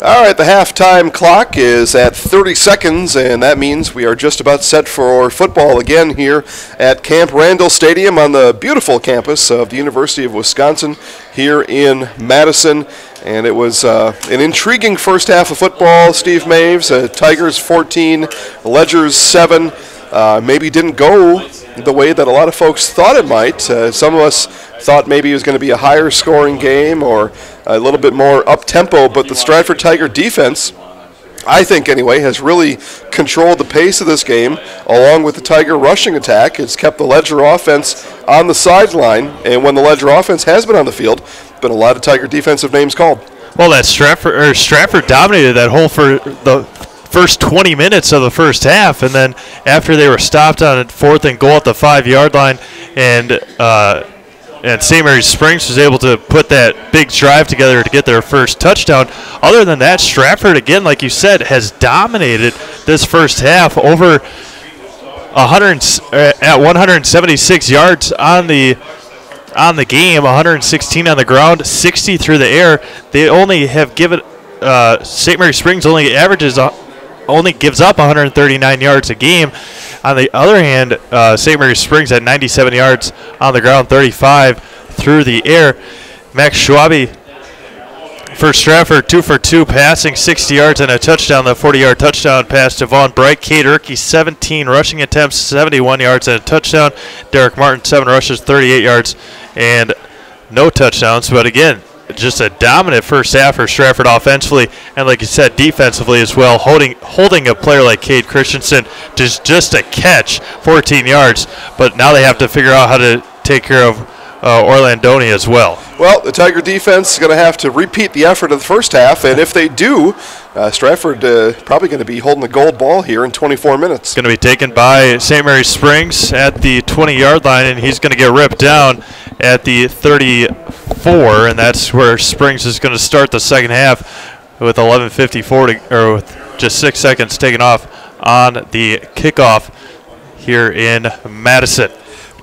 All right, the halftime clock is at 30 seconds, and that means we are just about set for football again here at Camp Randall Stadium on the beautiful campus of the University of Wisconsin here in Madison. And it was uh, an intriguing first half of football. Steve Maves, uh, Tigers 14, Ledgers 7. Uh, maybe didn't go the way that a lot of folks thought it might. Uh, some of us thought maybe it was going to be a higher scoring game or a little bit more up tempo, but the Stratford Tiger defense. I think, anyway, has really controlled the pace of this game along with the Tiger rushing attack. It's kept the Ledger offense on the sideline, and when the Ledger offense has been on the field, been a lot of Tiger defensive names called. Well, that Stratford or Stratford dominated that whole for the first 20 minutes of the first half, and then after they were stopped on a fourth and goal at the five-yard line, and uh, and St. Mary's Springs was able to put that big drive together to get their first touchdown. Other than that, Stratford again, like you said, has dominated this first half over 100 uh, at 176 yards on the on the game, 116 on the ground, 60 through the air. They only have given uh, St. Mary Springs only averages only gives up 139 yards a game. On the other hand, uh, St. Mary Springs at 97 yards on the ground, 35 through the air. Max Schwabi for Stratford, two for two, passing 60 yards and a touchdown. The 40-yard touchdown pass to Vaughn Bright. Cade Erke, 17 rushing attempts, 71 yards and a touchdown. Derek Martin, seven rushes, 38 yards and no touchdowns. But again, just a dominant first half for Stratford offensively, and like you said, defensively as well, holding holding a player like Cade Christensen just just a catch, 14 yards. But now they have to figure out how to take care of uh, Orlandoni as well. Well, the Tiger defense is going to have to repeat the effort of the first half, and if they do, uh, Stratford uh, probably going to be holding the gold ball here in 24 minutes. Going to be taken by St. Mary's Springs at the 20-yard line, and he's going to get ripped down at the 34, and that's where Springs is going to start the second half with 11:54 to, or with just six seconds taken off on the kickoff here in Madison.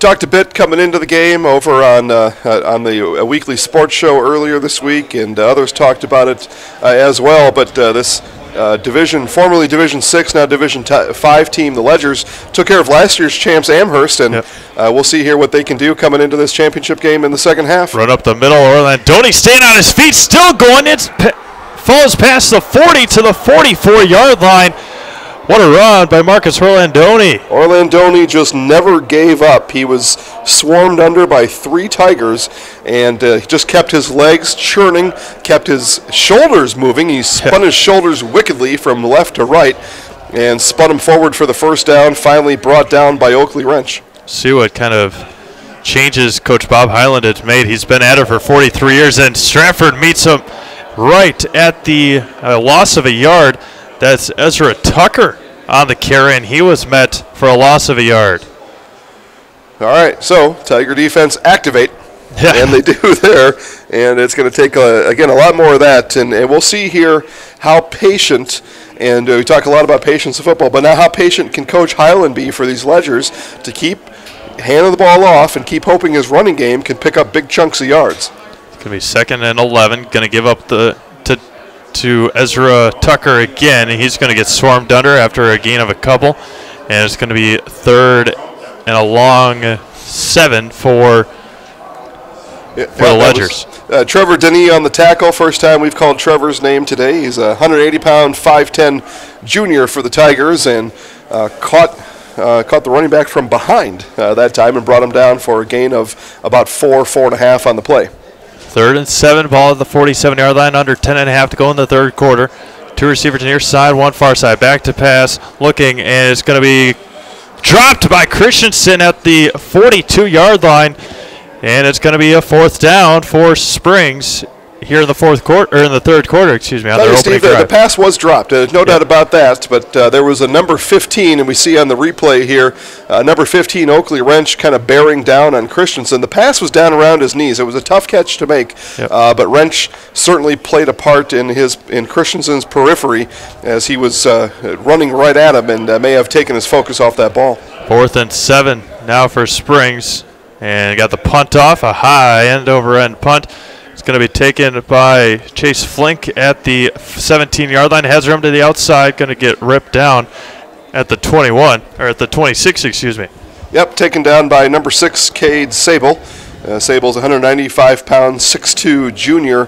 Talked a bit coming into the game over on uh, uh, on the uh, weekly sports show earlier this week, and uh, others talked about it uh, as well. But uh, this division, formerly Division Six, now Division t- Five team, the Ledgers, took care of last year's champs Amherst, and yep. we'll see here what they can do coming into this championship game in the second half. Run up the middle, Orlando. Orlandoni staying on his feet, still going. It falls past the 40 to the 44 yard line. What a run by Marcus Orlandoni. Orlandoni just never gave up. He was swarmed under by three Tigers and uh, just kept his legs churning, kept his shoulders moving. He spun his shoulders wickedly from left to right and spun him forward for the first down, finally brought down by Oakley Wrench. See what kind of changes Coach Bob Hyland has made. He's been at it for 43 years, and Stratford meets him right at the uh, loss of a yard. That's Ezra Tucker on the carry, and he was met for a loss of a yard. All right, so Tiger defense activate. Yeah. And they do there, and it's going to take a, again a lot more of that, and, and we'll see here how patient. And uh, we talk a lot about patience in football, but now how patient can Coach Hyland be for these ledgers to keep handing the ball off and keep hoping his running game can pick up big chunks of yards. It's going to be second and 11. Going to give up the to Ezra Tucker again, he's going to get swarmed under after a gain of a couple. And it's going to be third and a long seven for, yeah, for the Ledgers. Was, uh, Trevor Denis on the tackle. First time we've called Trevor's name today. He's a 180 pound, 5'10 junior for the Tigers and uh, caught. Uh, caught the running back from behind uh, that time and brought him down for a gain of about four, four and a half on the play. Third and seven, ball at the 47 yard line, under 10 and a half to go in the third quarter. Two receivers near side, one far side. Back to pass, looking, and it's going to be dropped by Christensen at the 42 yard line. And it's going to be a fourth down for Springs here in the fourth quarter, or in the third quarter, excuse me, on their Steve, the, the, pass was dropped. Uh, no doubt about that. But uh, there was a number 15, and we see on the replay here, uh, number 15, Oakley Wrench, kind of bearing down on Christensen. The pass was down around his knees. It was a tough catch to make, yep. Uh, but Wrench certainly played a part in his in Christensen's periphery as he was uh, running right at him, and uh, may have taken his focus off that ball. Fourth and seven now for Springs, and got the punt off, a high end over end punt going to be taken by Chase Flink at the 17 yard line. Has room to the outside. Going to get ripped down at the 21, or at the 26, excuse me. Yep, taken down by number six, Cade Sable. Uh, Sable's 195 pound, 6'2 junior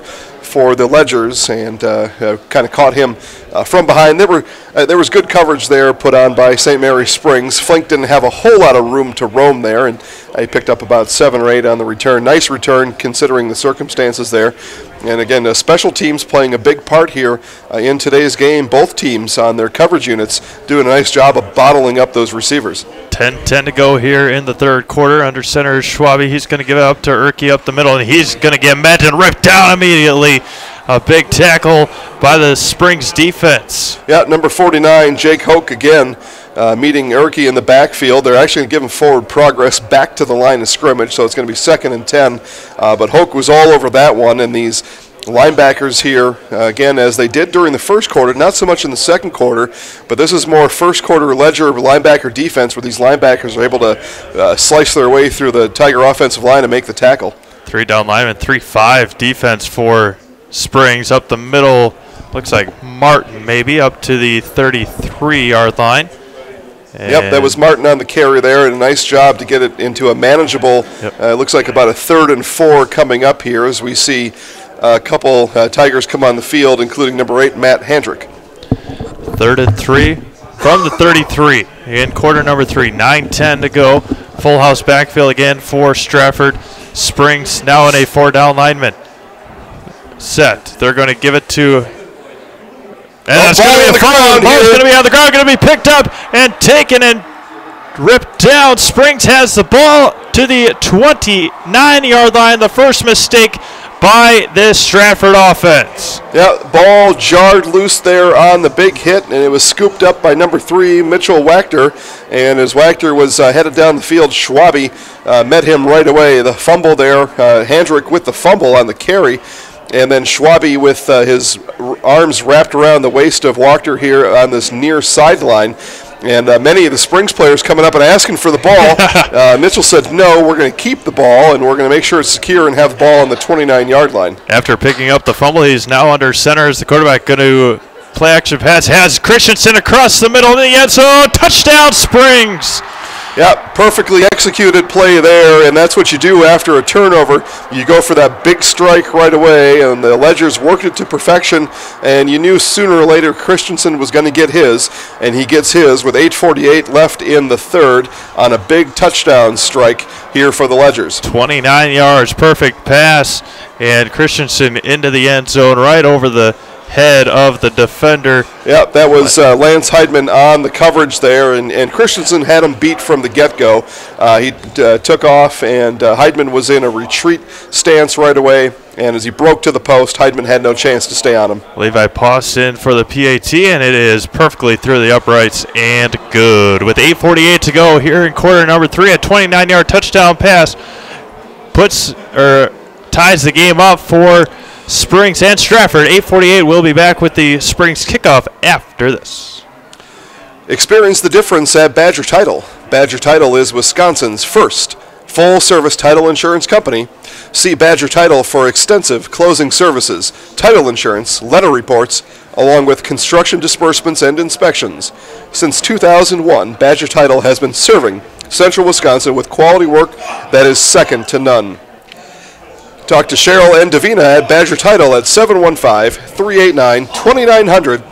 for the Ledgers, and uh, kind of caught him uh, from behind. There were uh, there was good coverage there put on by St. Mary Springs. Flink didn't have a whole lot of room to roam there, and he picked up about seven or eight on the return. Nice return considering the circumstances there. And again, uh, special teams playing a big part here uh, in today's game. Both teams on their coverage units doing a nice job of bottling up those receivers. 10 10 to go here in the third quarter. Under center is Schwabi. He's going to give it up to Erke up the middle, and he's going to get met and ripped down immediately. A big tackle by the Springs defense. Yeah, number 49, Jake Hoke again. Uh, meeting Erke in the backfield. They're actually going to give him forward progress back to the line of scrimmage, so it's going to be second and 10. Uh, but Hoke was all over that one, and these linebackers here, uh, again, as they did during the first quarter, not so much in the second quarter, but this is more first quarter ledger linebacker defense where these linebackers are able to uh, slice their way through the Tiger offensive line and make the tackle. Three down lineman, 3 5 defense for Springs up the middle. Looks like Martin maybe up to the 33 yard line. Yep, that was Martin on the carry there, and a nice job to get it into a manageable. Yep. Uh, looks like about a third and four coming up here as we see a couple uh, Tigers come on the field, including number eight Matt Hendrick. Third and three from the 33 in quarter number three. 9-10 to go. Full house backfield again for Stratford. Springs now in a four down lineman. Set. They're going to give it to. And that's ball going to be the a fumble. ground The ball's going to be on the ground, going to be picked up and taken and ripped down. Springs has the ball to the 29 yard line. The first mistake by this Stratford offense. Yeah, ball jarred loose there on the big hit, and it was scooped up by number three, Mitchell Wachter. And as Wachter was uh, headed down the field, Schwabi uh, met him right away. The fumble there, uh, Handrick with the fumble on the carry, and then Schwabi with uh, his r- arms wrapped around the waist of Wachter here on this near sideline. And uh, many of the Springs players coming up and asking for the ball. uh, Mitchell said, no, we're going to keep the ball, and we're going to make sure it's secure and have the ball on the 29 yard line. After picking up the fumble, he's now under center as the quarterback going to play action pass. Has Christensen across the middle of the end zone. Touchdown, Springs. Yeah, perfectly executed play there, and that's what you do after a turnover. You go for that big strike right away, and the Ledgers worked it to perfection, and you knew sooner or later Christensen was going to get his, and he gets his with 8.48 left in the third on a big touchdown strike here for the Ledgers. 29 yards, perfect pass, and Christensen into the end zone right over the head of the defender. Yep, that was uh, Lance Heidman on the coverage there, and, and Christensen had him beat from the get-go. Uh, he uh, took off, and uh, Heidman was in a retreat stance right away, and as he broke to the post, Heidman had no chance to stay on him. Levi Poss in for the PAT, and it is perfectly through the uprights and good. With 8.48 to go here in quarter number three, a 29 yard touchdown pass puts or ties the game up for Springs and Stratford. 8.48 will be back with the Springs kickoff after this. Experience the difference at Badger Title. Badger Title is Wisconsin's first full service title insurance company. See Badger Title for extensive closing services, title insurance, letter reports, along with construction disbursements and inspections. Since 2001, Badger Title has been serving central Wisconsin with quality work that is second to none. Talk to Cheryl and Davina at Badger Title at 715 389 2900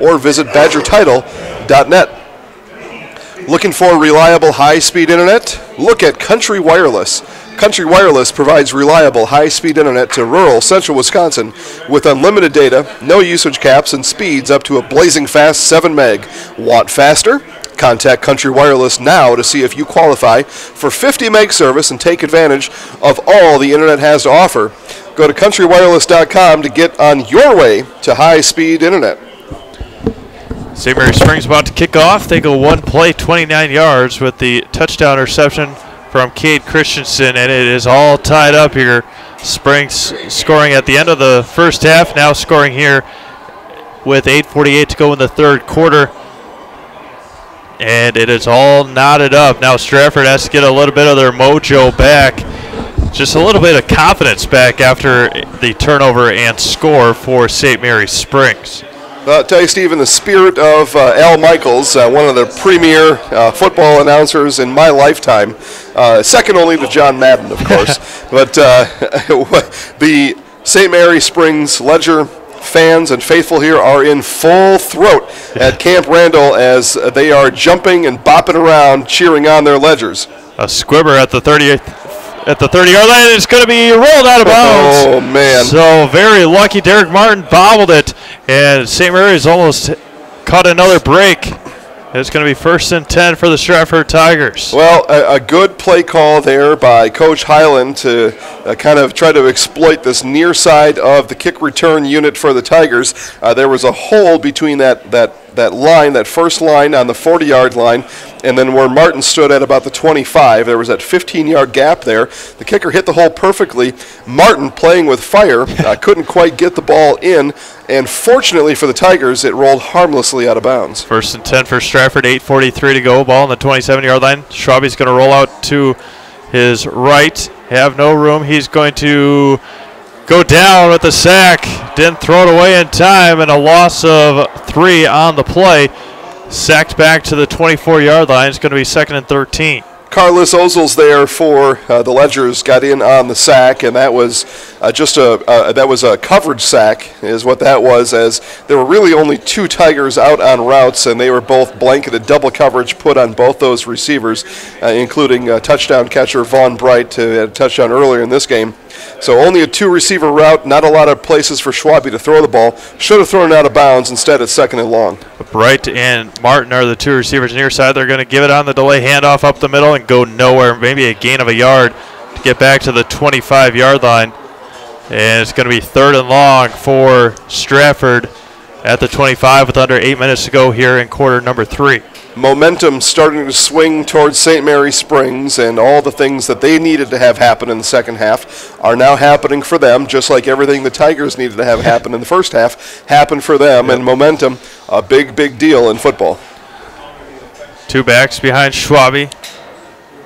or visit badgertitle.net. Looking for reliable high speed internet? Look at Country Wireless. Country Wireless provides reliable high speed internet to rural central Wisconsin with unlimited data, no usage caps, and speeds up to a blazing fast 7 meg. Want faster? Contact Country Wireless now to see if you qualify for 50 meg service and take advantage of all the internet has to offer. Go to countrywireless.com to get on your way to high speed internet. St. Mary Springs about to kick off. They go one play, 29 yards with the touchdown reception from Cade Christensen, and it is all tied up here. Springs scoring at the end of the first half, now scoring here with 8.48 to go in the third quarter. And it is all knotted up. Now Stratford has to get a little bit of their mojo back. just a little bit of confidence back after the turnover and score for St. Mary's Springs. Uh, tell you, Steve, in the spirit of uh, Al Michaels, uh, one of the premier uh, football announcers in my lifetime, uh, second only to John Madden, of course. but uh, the St. Mary Springs Ledger fans and faithful here are in full throat at Camp Randall as they are jumping and bopping around, cheering on their Ledgers. A squibber at the 30th at the 30 yard line. It's going to be rolled out of bounds. Oh, man. So very lucky. Derek Martin bobbled it, and St. Mary's almost caught another break. It's going to be first and 10 for the Stratford Tigers. Well, a, a good play call there by Coach Hyland to uh, kind of try to exploit this near side of the kick return unit for the Tigers. Uh, there was a hole between that, that that line, that first line on the 40 yard line, and then where Martin stood at about the 25. There was that 15 yard gap there. The kicker hit the hole perfectly. Martin, playing with fire, uh, couldn't quite get the ball in, and fortunately for the Tigers, it rolled harmlessly out of bounds. First and 10 for Stratford, 8.43 to go. Ball on the 27 yard line. Schwabe's going to roll out to his right, have no room. He's going to go down with the sack. Didn't throw it away in time, and a loss of three on the play. Sacked back to the 24 yard line. It's going to be second and 13. Carlos Ozels there for uh, the Ledgers got in on the sack, and that was uh, just a uh, that was a coverage sack, is what that was. As there were really only two Tigers out on routes, and they were both blanketed double coverage put on both those receivers, uh, including touchdown catcher Vaughn Bright to had a touchdown earlier in this game. So only a two receiver route, not a lot of places for Schwabe to throw the ball. Should have thrown it out of bounds. Instead, it's second and long. Bright and Martin are the two receivers near side. They're going to give it on the delay handoff up the middle and go nowhere. Maybe a gain of a yard to get back to the 25 yard line. And it's going to be third and long for Stratford at the 25 with under eight minutes to go here in quarter number three momentum starting to swing towards St. Mary Springs, and all the things that they needed to have happen in the second half are now happening for them, just like everything the Tigers needed to have happen in the first half happened for them. Yep. And momentum, a big, big deal in football. Two backs behind Schwabe.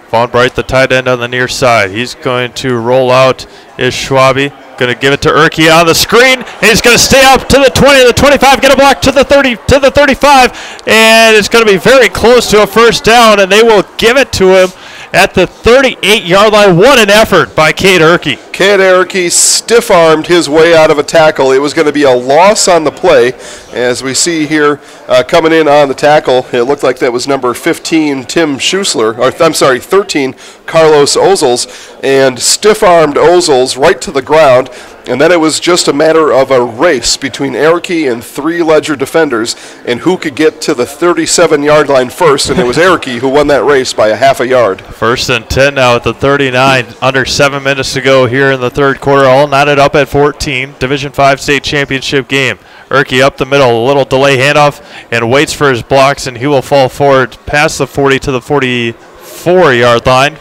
Vaughn Bright, the tight end on the near side. He's going to roll out is Schwabe. Going to give it to Erke on the screen. He's going to stay up to the 20, the 25, get a block to the 30, to the 35, and it's going to be very close to a first down, and they will give it to him at the 38 yard line. What an effort by Cade Erke. Cade Erke stiff armed his way out of a tackle. It was going to be a loss on the play. As we see here uh, coming in on the tackle, it looked like that was number 15, Tim Schusler, or I'm sorry, 13, Carlos Ozels, and stiff armed Ozels right to the ground. And then it was just a matter of a race between Erke and three Ledger defenders and who could get to the 37 yard line first. And it was Erke who won that race by a half a yard. First and 10 now at the 39. Under seven minutes to go here in the third quarter. All knotted up at 14. Division 5 state championship game. Erke up the middle. A little delay handoff and waits for his blocks. And he will fall forward past the 40 to the 44 yard line.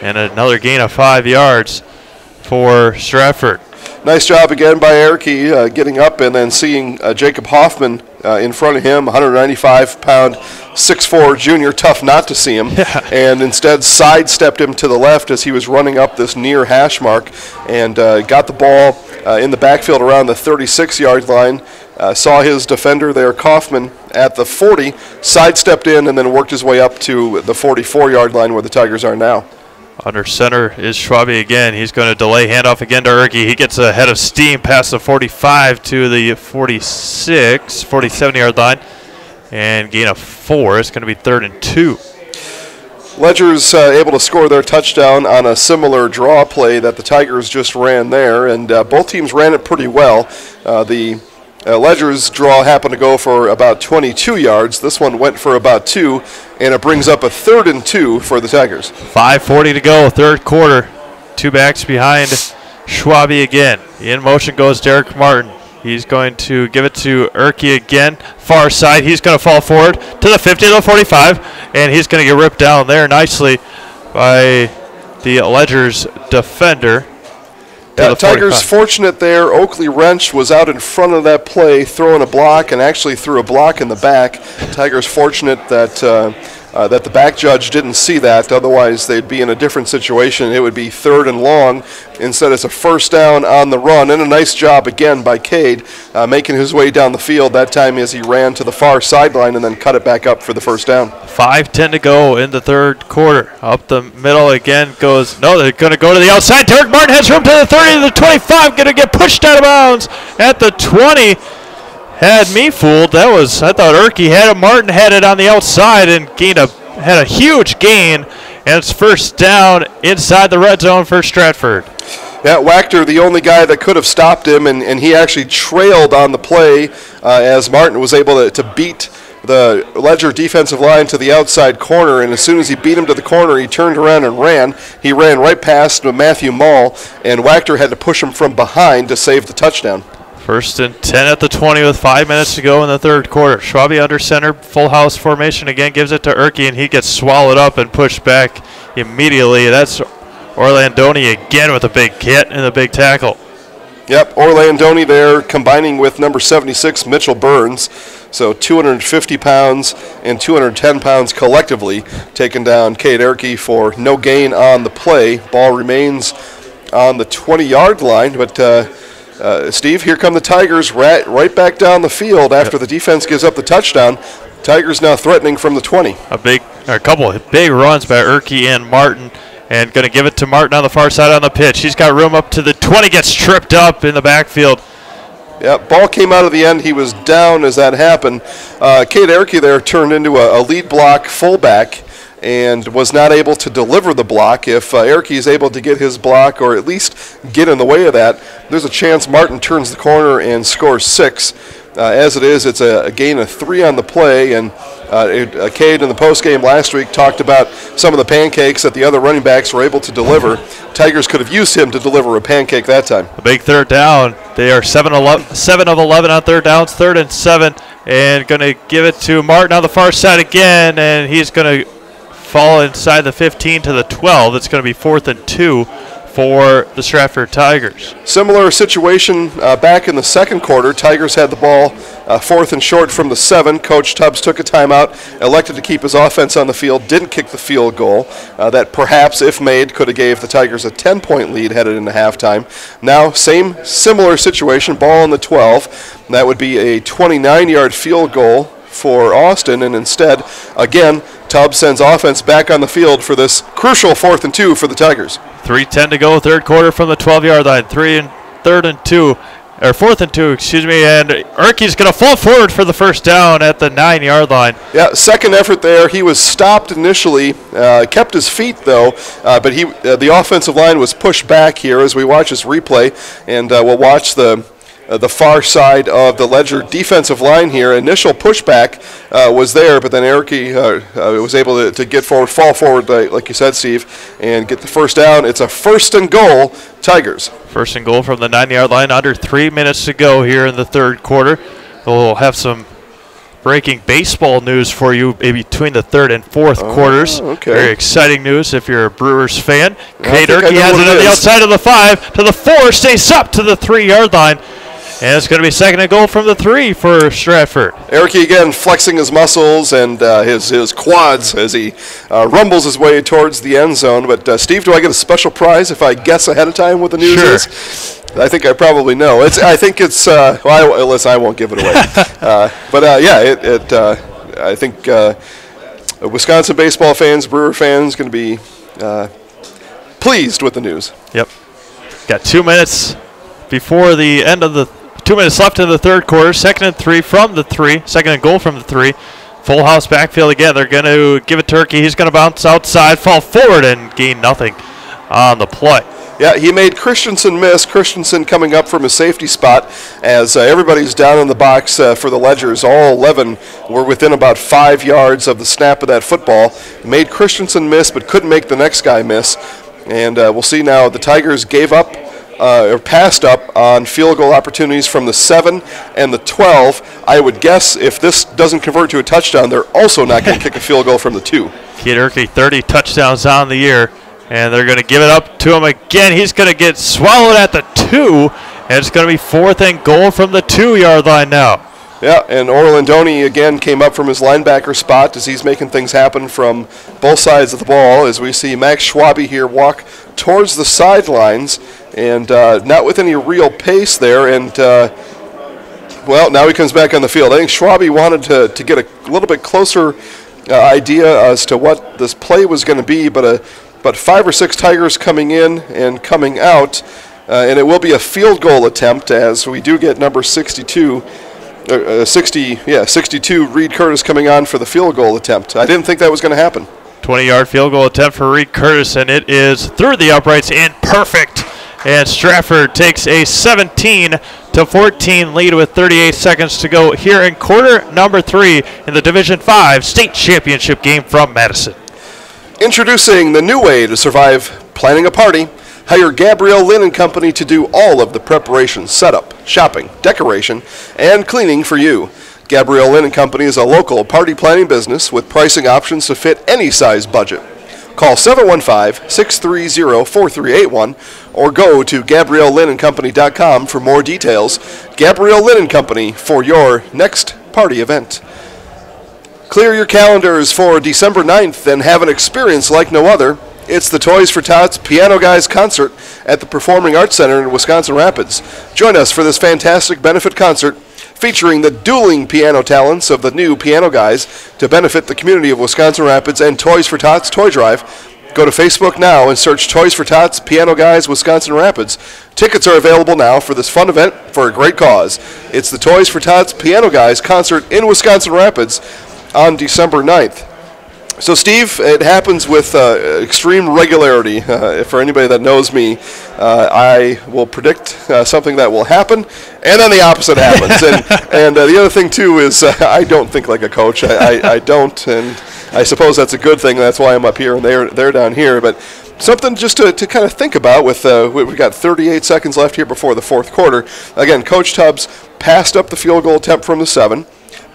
And another gain of five yards for Stratford. Nice job again by Erke uh, getting up and then seeing uh, Jacob Hoffman uh, in front of him, 195 pound, 6'4 junior, tough not to see him, yeah. and instead sidestepped him to the left as he was running up this near hash mark and uh, got the ball uh, in the backfield around the 36 yard line. Uh, saw his defender there, Kaufman, at the 40, sidestepped in, and then worked his way up to the 44 yard line where the Tigers are now. Under center is Schwabe again. He's going to delay handoff again to Erke. He gets ahead of steam past the 45 to the 46, 47 yard line, and gain of four. It's going to be third and two. Ledger's uh, able to score their touchdown on a similar draw play that the Tigers just ran there, and uh, both teams ran it pretty well. Uh, the uh, Ledger's draw happened to go for about 22 yards. This one went for about two, and it brings up a third and two for the Tigers. 5:40 to go, third quarter. Two backs behind Schwabe again. In motion goes Derek Martin. He's going to give it to Erke again. Far side. He's going to fall forward to the 50 to the 45, and he's going to get ripped down there nicely by the Ledger's defender. Yeah, Tigers fortunate there. Oakley Wrench was out in front of that play, throwing a block, and actually threw a block in the back. Tigers fortunate that uh, uh, that the back judge didn't see that. Otherwise, they'd be in a different situation. It would be third and long. Instead, it's a first down on the run, and a nice job again by Cade uh, making his way down the field that time as he ran to the far sideline and then cut it back up for the first down. 5-10 to go in the third quarter. Up the middle again goes, no, they're going to go to the outside. Derek Martin has room to the 30 to the 25, going to get pushed out of bounds at the 20. Had me fooled. That was, I thought Erke had it. Martin had it on the outside and gained a, had a huge gain. And it's first down inside the red zone for Stratford. Yeah, Wachter, the only guy that could have stopped him, and, and he actually trailed on the play uh, as Martin was able to, to beat the Ledger defensive line to the outside corner, and as soon as he beat him to the corner, he turned around and ran. He ran right past Matthew Mall, and Wachter had to push him from behind to save the touchdown. First and 10 at the 20 with five minutes to go in the third quarter. Schwabe under center, full house formation again, gives it to Erke, and he gets swallowed up and pushed back immediately. That's Orlandoni again with a big hit and a big tackle. Yep, Orlandoni there combining with number 76, Mitchell Burns. So 250 pounds and 210 pounds collectively taking down Cade Erke for no gain on the play. Ball remains on the 20 yard line, but. Uh, uh, Steve, here come the Tigers right, right back down the field after yep. the defense gives up the touchdown. Tigers now threatening from the 20. A big, a couple of big runs by Erke and Martin, and going to give it to Martin on the far side on the pitch. He's got room up to the 20, gets tripped up in the backfield. Yeah, ball came out of the end. He was down as that happened. Uh, Cade Erke there turned into a, a lead block fullback and was not able to deliver the block. If uh, Erke is able to get his block or at least get in the way of that, there's a chance Martin turns the corner and scores six. Uh, as it is, it's a, a, gain of three on the play, and uh, it, uh, Cade in the postgame last week talked about some of the pancakes that the other running backs were able to deliver. Tigers could have used him to deliver a pancake that time. A big third down. They are 7, 11, 7 of 11 on third downs, third and 7, and going to give it to Martin on the far side again, and he's going to fall inside the 15 to the 12. It's going to be fourth and two for the Stratford Tigers. Similar situation uh, back in the second quarter. Tigers had the ball uh, fourth and short from the seven. Coach Tubbs took a timeout, elected to keep his offense on the field, didn't kick the field goal. Uh, that perhaps, if made, could have gave the Tigers a 10-point lead headed into halftime. Now, same similar situation, ball on the 12. That would be a 29-yard field goal for Austin, and instead, again, Tubbs sends offense back on the field for this crucial fourth and two for the Tigers. 3.10 to go, third quarter from the 12 yard line. Three and third and two, or fourth and two, excuse me. And Erke's going to fall forward for the first down at the nine yard line. Yeah, second effort there. He was stopped initially, uh, kept his feet though, uh, but he uh, the offensive line was pushed back here as we watch this replay, and uh, we'll watch the uh, the far side of the Ledger defensive line here. Initial pushback uh, was there, but then Erke uh, uh, was able to, to, get forward, fall forward, like, you said, Steve, and get the first down. It's a first and goal, Tigers. First and goal from the nine yard line, under three minutes to go here in the third quarter. We'll have some breaking baseball news for you between the third and fourth oh, quarters. Okay. Very exciting news if you're a Brewers fan. Cade Erke has it on the outside of the five to the four, stays up to the three yard line. And it's going to be second and goal from the three for Stratford. Erke again flexing his muscles and uh, his, his quads as he uh, rumbles his way towards the end zone. But, uh, Steve, do I get a special prize if I guess ahead of time what the news sure. is? I think I probably know. It's. I think it's. Uh, well, I, listen, I won't give it away. uh, but uh, yeah, it. it uh, I think uh, Wisconsin baseball fans, Brewer fans, going to be uh, pleased with the news. Yep. Got two minutes before the end of the Two minutes left in the third quarter. Second and three from the three. Second and goal from the three. Full house backfield again. They're going to give it to Erke. He's going to bounce outside, fall forward, and gain nothing on the play. Yeah, he made Christensen miss. Christensen coming up from a safety spot as uh, everybody's down in the box uh, for the Ledgers. All 11 were within about five yards of the snap of that football. Made Christensen miss, but couldn't make the next guy miss. And uh, we'll see now the Tigers gave up uh, or passed up on field goal opportunities from the 7 and the 12. I would guess if this doesn't convert to a touchdown, they're also not going to kick a field goal from the 2. Cade Erke, 30 touchdowns on the year, and they're going to give it up to him again. He's going to get swallowed at the 2, and it's going to be fourth and goal from the 2 yard line now. Yeah, and Orlandoni again came up from his linebacker spot as he's making things happen from both sides of the ball. As we see Max Schwabe here walk towards the sidelines and uh, not with any real pace there. And uh, well, now he comes back on the field. I think Schwabe wanted to, to get a little bit closer uh, idea as to what this play was going to be, but a but five or six Tigers coming in and coming out, uh, and it will be a field goal attempt as we do get number 62 uh, uh, 60, yeah, 62. Reed Curtis coming on for the field goal attempt. I didn't think that was going to happen. 20 yard field goal attempt for Reed Curtis, and it is through the uprights and perfect. And Stratford takes a 17 to 14 lead with 38 seconds to go here in quarter number three in the Division 5 state championship game from Madison. Introducing the new way to survive planning a party. Hire Gabrielle Linen Company to do all of the preparation, setup, shopping, decoration, and cleaning for you. Gabrielle Linen Company is a local party planning business with pricing options to fit any size budget. Call 715-630-4381 or go to GabrielleLinenCompany.com for more details. Gabrielle Linen Company for your next party event. Clear your calendars for December 9th and have an experience like no other. It's the Toys for Tots Piano Guys concert at the Performing Arts Center in Wisconsin Rapids. Join us for this fantastic benefit concert featuring the dueling piano talents of the new Piano Guys to benefit the community of Wisconsin Rapids and Toys for Tots Toy Drive. Go to Facebook now and search Toys for Tots Piano Guys Wisconsin Rapids. Tickets are available now for this fun event for a great cause. It's the Toys for Tots Piano Guys concert in Wisconsin Rapids on December 9th. So, Steve, it happens with uh, extreme regularity. Uh, for anybody that knows me, uh, I will predict uh, something that will happen, and then the opposite happens. and and uh, the other thing too is uh, I don't think like a coach. I, I, I, don't, and I suppose that's a good thing. That's why I'm up here and they're they're down here. But something just to, to kind of think about. With we've got 38 seconds left here before the fourth quarter. Again, Coach Tubbs passed up the field goal attempt from the seven,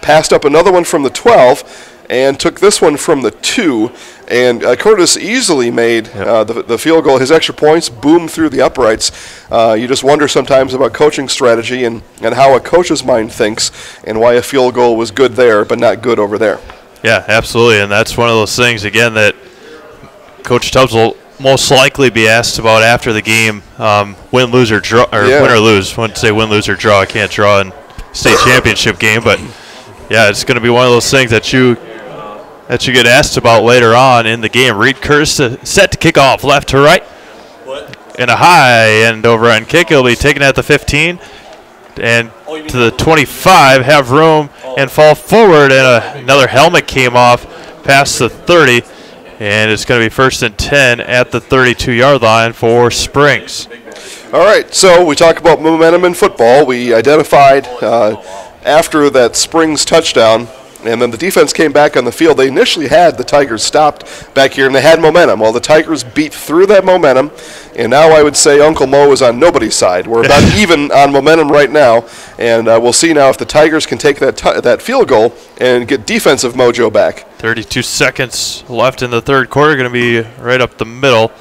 passed up another one from the 12 and took this one from the two. And uh, Curtis easily made yep. uh, the, the field goal. His extra points boomed through the uprights. Uh, you just wonder sometimes about coaching strategy and, and how a coach's mind thinks and why a field goal was good there but not good over there. Yeah, absolutely. And that's one of those things, again, that Coach Tubbs will most likely be asked about after the game um, win, lose, or draw, or yeah. win or lose. I wouldn't say win, lose, or draw. I can't draw in state championship game, but yeah, it's going to be one of those things that you that you get asked about later on in the game. Reed Curtis set to kick off left to right. What? And a high end over on kick. It'll be taken at the 15 and oh, to the 25, have room oh. and fall forward. And a, another helmet came off past the 30. And it's going to be first and 10 at the 32 yard line for Springs. All right, so we talk about momentum in football. We identified uh, after that Springs touchdown and then the defense came back on the field. They initially had the Tigers stopped back here, and they had momentum. Well, the Tigers beat through that momentum, and now I would say Uncle Mo is on nobody's side. We're about even on momentum right now, and uh, we'll see now if the Tigers can take that t- that field goal and get defensive mojo back. 32 seconds left in the third quarter, going to be right up the middle,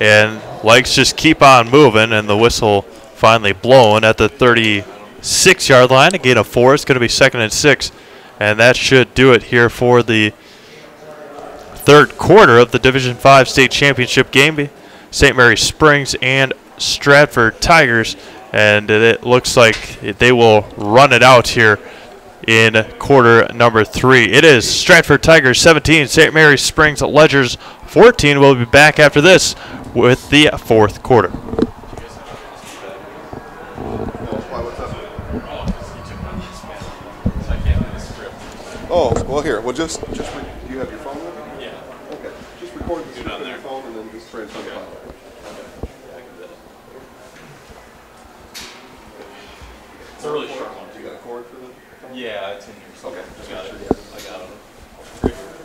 and legs just keep on moving, and the whistle finally blown at the 36 yard line. Again, a gain of four. It's going to be second and six. And that should do it here for the third quarter of the Division 5 state championship game. St. Mary Springs and Stratford Tigers. And it looks like they will run it out here in quarter number three. It is Stratford Tigers 17, St. Mary Springs Ledgers 14. We'll be back after this with the fourth quarter. Oh, well, here. Well, just just re- do you have your phone with you? Yeah. Okay. Just record this on your phone and then just transfer the file. It's a really short one. Do you got a cord for the? Yeah, it's in here. Okay. I got it. I got it.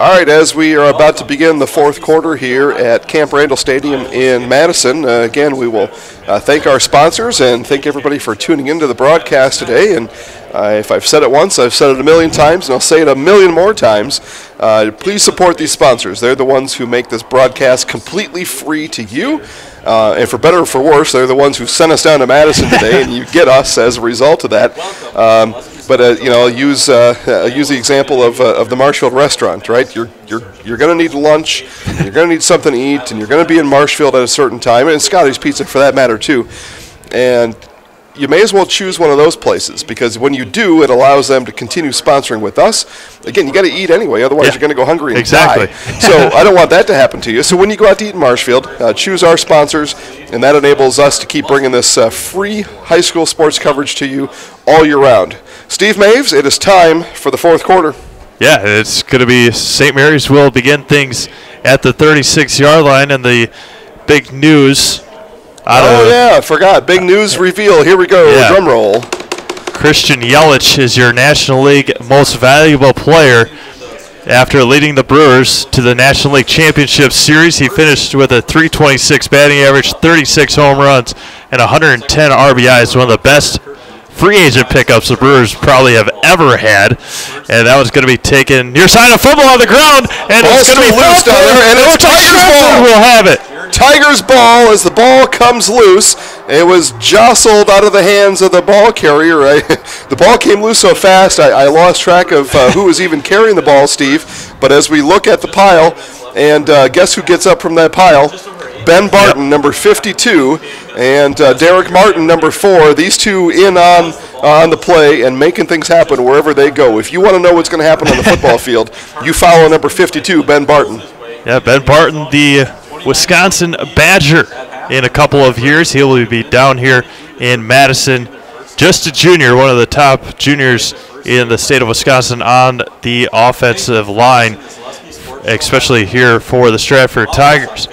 All right, as we are about to begin the fourth quarter here at Camp Randall Stadium in Madison, uh, again, we will uh, thank our sponsors and thank everybody for tuning into the broadcast today. And uh, if I've said it once, I've said it a million times, and I'll say it a million more times. Uh, please support these sponsors. They're the ones who make this broadcast completely free to you. Uh, and for better or for worse, they're the ones who sent us down to Madison today, and you get us as a result of that. Um, but uh, you know, I'll use uh, I'll use the example of, uh, of the Marshfield restaurant, right? You're you're you're going to need lunch, you're going to need something to eat, and you're going to be in Marshfield at a certain time, and Scotty's Pizza for that matter too. And you may as well choose one of those places because when you do, it allows them to continue sponsoring with us. Again, you got to eat anyway, otherwise Yeah. you're going to go hungry and Exactly. die. so I don't want that to happen to you. So when you go out to eat in Marshfield, uh, choose our sponsors, and that enables us to keep bringing this uh, free high school sports coverage to you all year round. Steve Maves, it is time for the fourth quarter. Yeah, it's going to be St. Mary's will begin things at the 36 yard line, and the big news out Oh yeah, I forgot. Big news reveal. Here we go. Yeah. Drum roll. Christian Yelich is your National League most valuable player. After leading the Brewers to the National League Championship Series, he finished with a 326 batting average, 36 home runs, and 110 RBIs. One of the best free agent pickups the Brewers probably have ever had. And that was going to be taken near side of football on the ground, and Ball's it's going to be loose down there, and it's Tigers ball. will have it. Tiger's ball as the ball comes loose. It was jostled out of the hands of the ball carrier. I, the ball came loose so fast, I, I lost track of uh, who was even carrying the ball, Steve. But as we look at the pile, and uh, guess who gets up from that pile? Ben Barton, number 52, and uh, Derek Martin, number four. These two in on on the play and making things happen wherever they go. If you want to know what's going to happen on the football field, you follow number 52, Ben Barton. Yeah, Ben Barton, the Wisconsin Badger in a couple of years. He will be down here in Madison. Just a junior, one of the top juniors in the state of Wisconsin on the offensive line, especially here for the Stratford Tigers.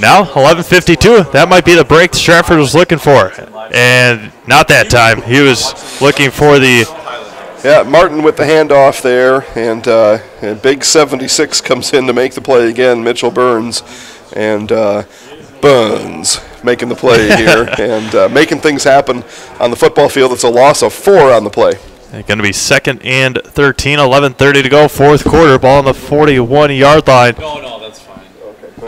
Now, 11:52. That might be the break Stratford was looking for, and not that time. He was looking for the Yeah, Martin with the handoff there, and, uh, and Big 76 comes in to make the play again. Mitchell Burns, and uh, Burns making the play here and uh, making things happen on the football field. It's a loss of four on the play. Going to be second and 13, 11:30 to go, fourth quarter. Ball on the 41-yard line. No, no, that's fine.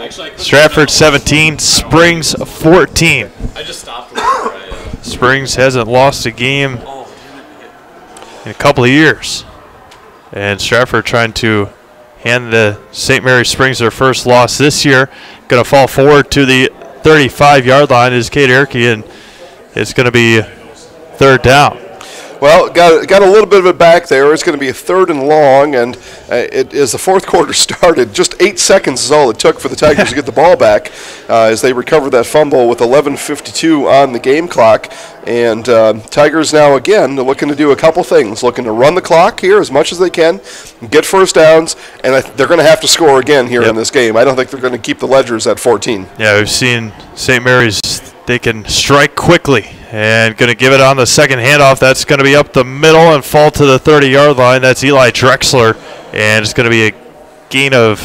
Actually, Stratford 17, Springs 14. I just stopped whenever I, uh, Springs hasn't lost a game in a couple of years, and Stratford trying to hand the St. Mary Springs their first loss this year. Going to fall forward to the 35-yard line is Cade Erke, and it's going to be third down. Well, got got a little bit of it back there. It's going to be a third and long, and uh, it, as the fourth quarter started, just eight seconds is all it took for the Tigers to get the ball back uh, as they recovered that fumble with 11:52 on the game clock. And uh, Tigers now again looking to do a couple things, looking to run the clock here as much as they can, get first downs, and they're going to have to score again here Yep. in this game. I don't think they're going to keep the ledgers at 14. Yeah, we've seen St. Mary's. They can strike quickly and going to give it on the second handoff. That's going to be up the middle and fall to the 30-yard line. That's Eli Drexler, and it's going to be a gain of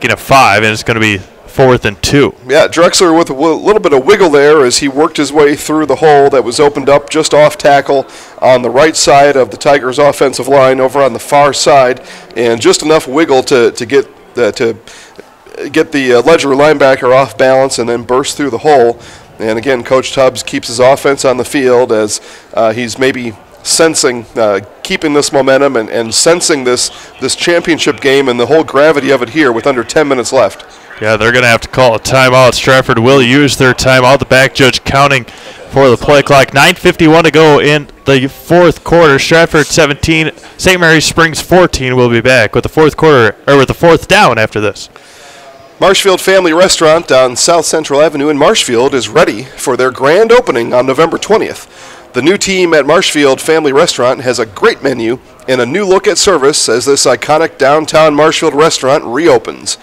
gain of five, and it's going to be fourth and two. Yeah, Drexler with a little bit of wiggle there as he worked his way through the hole that was opened up just off tackle on the right side of the Tigers' offensive line over on the far side, and just enough wiggle to, to get uh, to get the uh, Ledger linebacker off balance and then burst through the hole. And again, Coach Tubbs keeps his offense on the field as uh, he's maybe sensing, uh, keeping this momentum and, and sensing this this championship game and the whole gravity of it here with under 10 minutes left. Yeah, they're going to have to call a timeout. Stratford will use their timeout. The back judge counting for the play clock. 9.51 to go in the fourth quarter. Stratford 17, St. Mary's Springs 14 will be back with the fourth quarter, or with the fourth down after this. Marshfield Family Restaurant on South Central Avenue in Marshfield is ready for their grand opening on November 20th. The new team at Marshfield Family Restaurant has a great menu and a new look at service as this iconic downtown Marshfield restaurant reopens.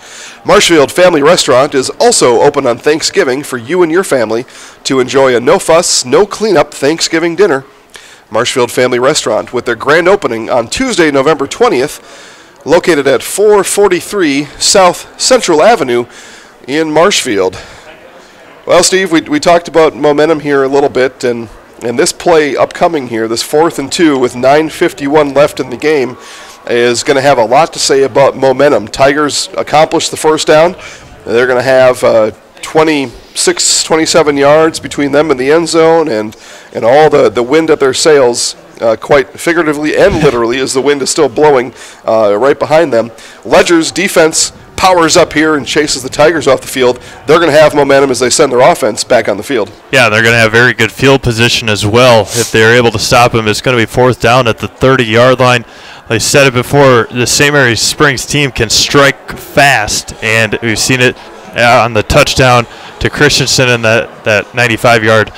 Marshfield Family Restaurant is also open on Thanksgiving for you and your family to enjoy a no fuss, no cleanup Thanksgiving dinner. Marshfield Family Restaurant with their grand opening on Tuesday, November 20th located at 443 South Central Avenue in Marshfield. Well, Steve, we, we talked about momentum here a little bit, and, and this play upcoming here, this fourth and two with 9.51 left in the game, is going to have a lot to say about momentum. Tigers accomplished the first down. They're going to have uh, 26, 27 yards between them and the end zone, and, and all the, the wind at their sails uh, quite figuratively and literally, as the wind is still blowing uh, right behind them. Ledger's defense powers up here and chases the Tigers off the field, they're going to have momentum as they send their offense back on the field. Yeah, they're going to have very good field position as well. If they're able to stop him, it's going to be fourth down at the 30 yard line. I said it before, the St. Mary's Springs team can strike fast, and we've seen it uh, on the touchdown to Christensen in that, that 95 yard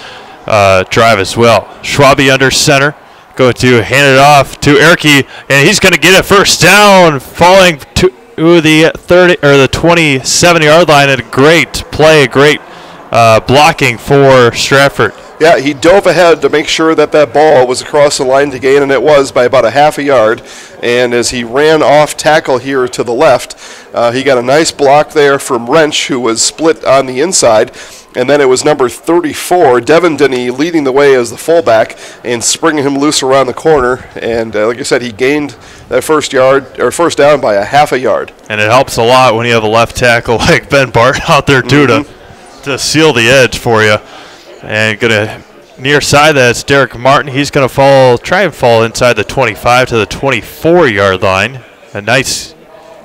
uh, drive as well. Schwabe under center. Go to hand it off to Erke, and he's going to get it first down, falling to the 30 or the 27 yard line and a great play, great uh, blocking for Stratford. Yeah, he dove ahead to make sure that that ball was across the line to gain, and it was by about a half a yard. And as he ran off tackle here to the left, uh, he got a nice block there from Wrench, who was split on the inside. And then it was number 34, Devin Denny, leading the way as the fullback and springing him loose around the corner. And uh, like I said, he gained that first yard or first down by a half a yard. And it helps a lot when you have a left tackle like Ben Barton there too mm-hmm. to to seal the edge for you. And gonna near side that's Derek Martin. He's gonna fall, try and fall inside the 25 to the 24 yard line. A nice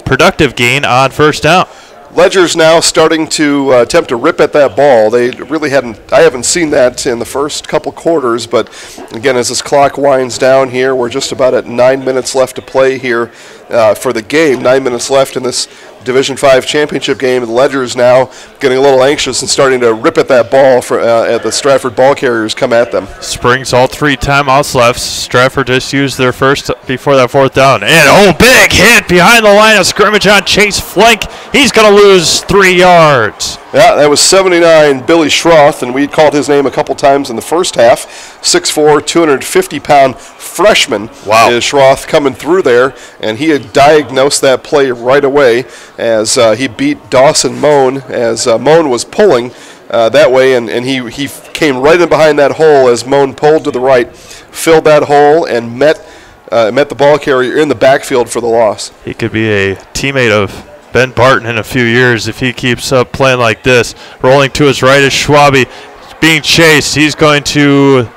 productive gain on first down. Ledger's now starting to uh, attempt to rip at that ball. They really hadn't, I haven't seen that in the first couple quarters, but again, as this clock winds down here, we're just about at nine minutes left to play here uh, for the game. Nine minutes left in this Division Five championship game. The Ledger is now getting a little anxious and starting to rip at that ball for uh, at the Stratford ball carriers come at them. Springs all three timeouts left. Stratford just used their first before that fourth down. And oh, big hit behind the line of scrimmage on Chase Flank. He's going to lose three yards. Yeah, that was 79 Billy Schroth, and we called his name a couple times in the first half. 6'4", 250 pound freshman wow. is Schroth coming through there, and he had diagnosed that play right away as uh, he beat Dawson Moan as uh, Moan was pulling uh, that way, and, and he, he came right in behind that hole as Moan pulled to the right, filled that hole, and met uh, met the ball carrier in the backfield for the loss. He could be a teammate of Ben Barton in a few years if he keeps up playing like this. Rolling to his right is Schwabe, being chased. He's going to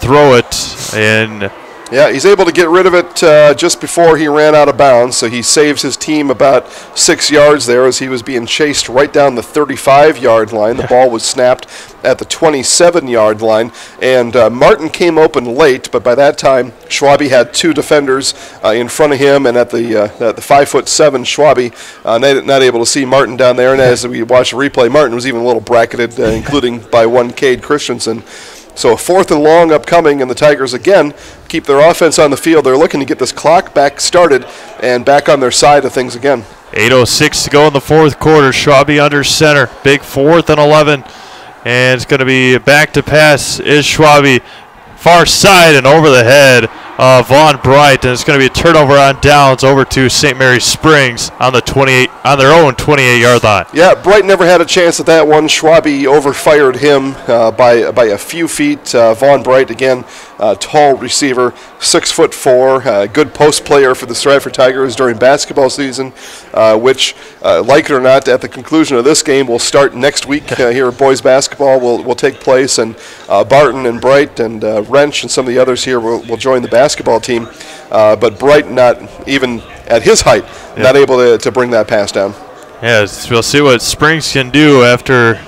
throw it and yeah, he's able to get rid of it uh, just before he ran out of bounds, so he saves his team about six yards there as he was being chased right down the 35 yard line. The ball was snapped at the 27 yard line, and uh, Martin came open late, but by that time, Schwabe had two defenders uh, in front of him, and at the, uh, at the five foot seven, Schwabe uh, not, not, able to see Martin down there. And as we watched the replay, Martin was even a little bracketed, uh, including by one Cade Christensen. So a fourth and long upcoming, and the Tigers again keep their offense on the field. They're looking to get this clock back started and back on their side of things again. 8.06 to go in the fourth quarter. Schwabe under center. Big fourth and 11. And it's going to be back to pass is Schwabe. Far side and over the head uh, Vaughn Bright, and it's going to be a turnover on downs over to St. Mary's Springs on the 28 on their own 28-yard line. Yeah, Bright never had a chance at that one. Schwabe overfired him uh, by by a few feet. Uh, Vaughn Bright again, uh, tall receiver, six foot four, uh, good post player for the Stratford Tigers during basketball season, uh, which, like it or not, at the conclusion of this game will start next week here at boys basketball. Will will take place, and Barton and Bright and Wrench and some of the others here will, will join the basketball team, uh, but Bright not even at his height, not able to, to bring that pass down. Yeah, we'll see what Springs can do after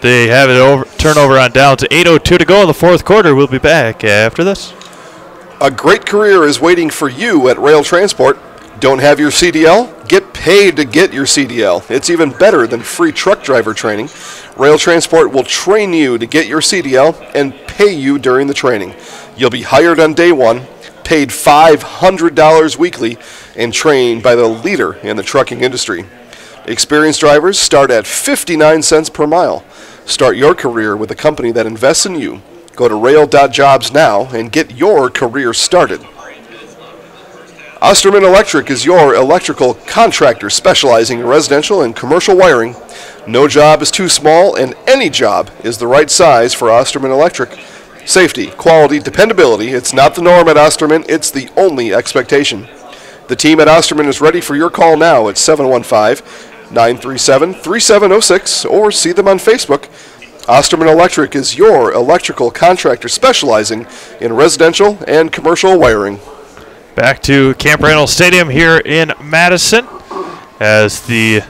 they have it over turnover on down to 8:02 to go in the fourth quarter. We'll be back after this. A great career is waiting for you at Rail Transport. Don't have your CDL? Get paid to get your CDL. It's even better than free truck driver training. Rail Transport will train you to get your CDL and pay you during the training. You'll be hired on day one paid $500 weekly and trained by the leader in the trucking industry. Experienced drivers start at 59 cents per mile. Start your career with a company that invests in you. Go to rail.jobs now and get your career started. Osterman Electric is your electrical contractor specializing in residential and commercial wiring. No job is too small, and any job is the right size for Osterman Electric. Safety, quality, dependability. It's not the norm at Osterman, it's the only expectation. The team at Osterman is ready for your call now at 715 937 3706 or see them on Facebook. Osterman Electric is your electrical contractor specializing in residential and commercial wiring. Back to Camp Randall Stadium here in Madison as the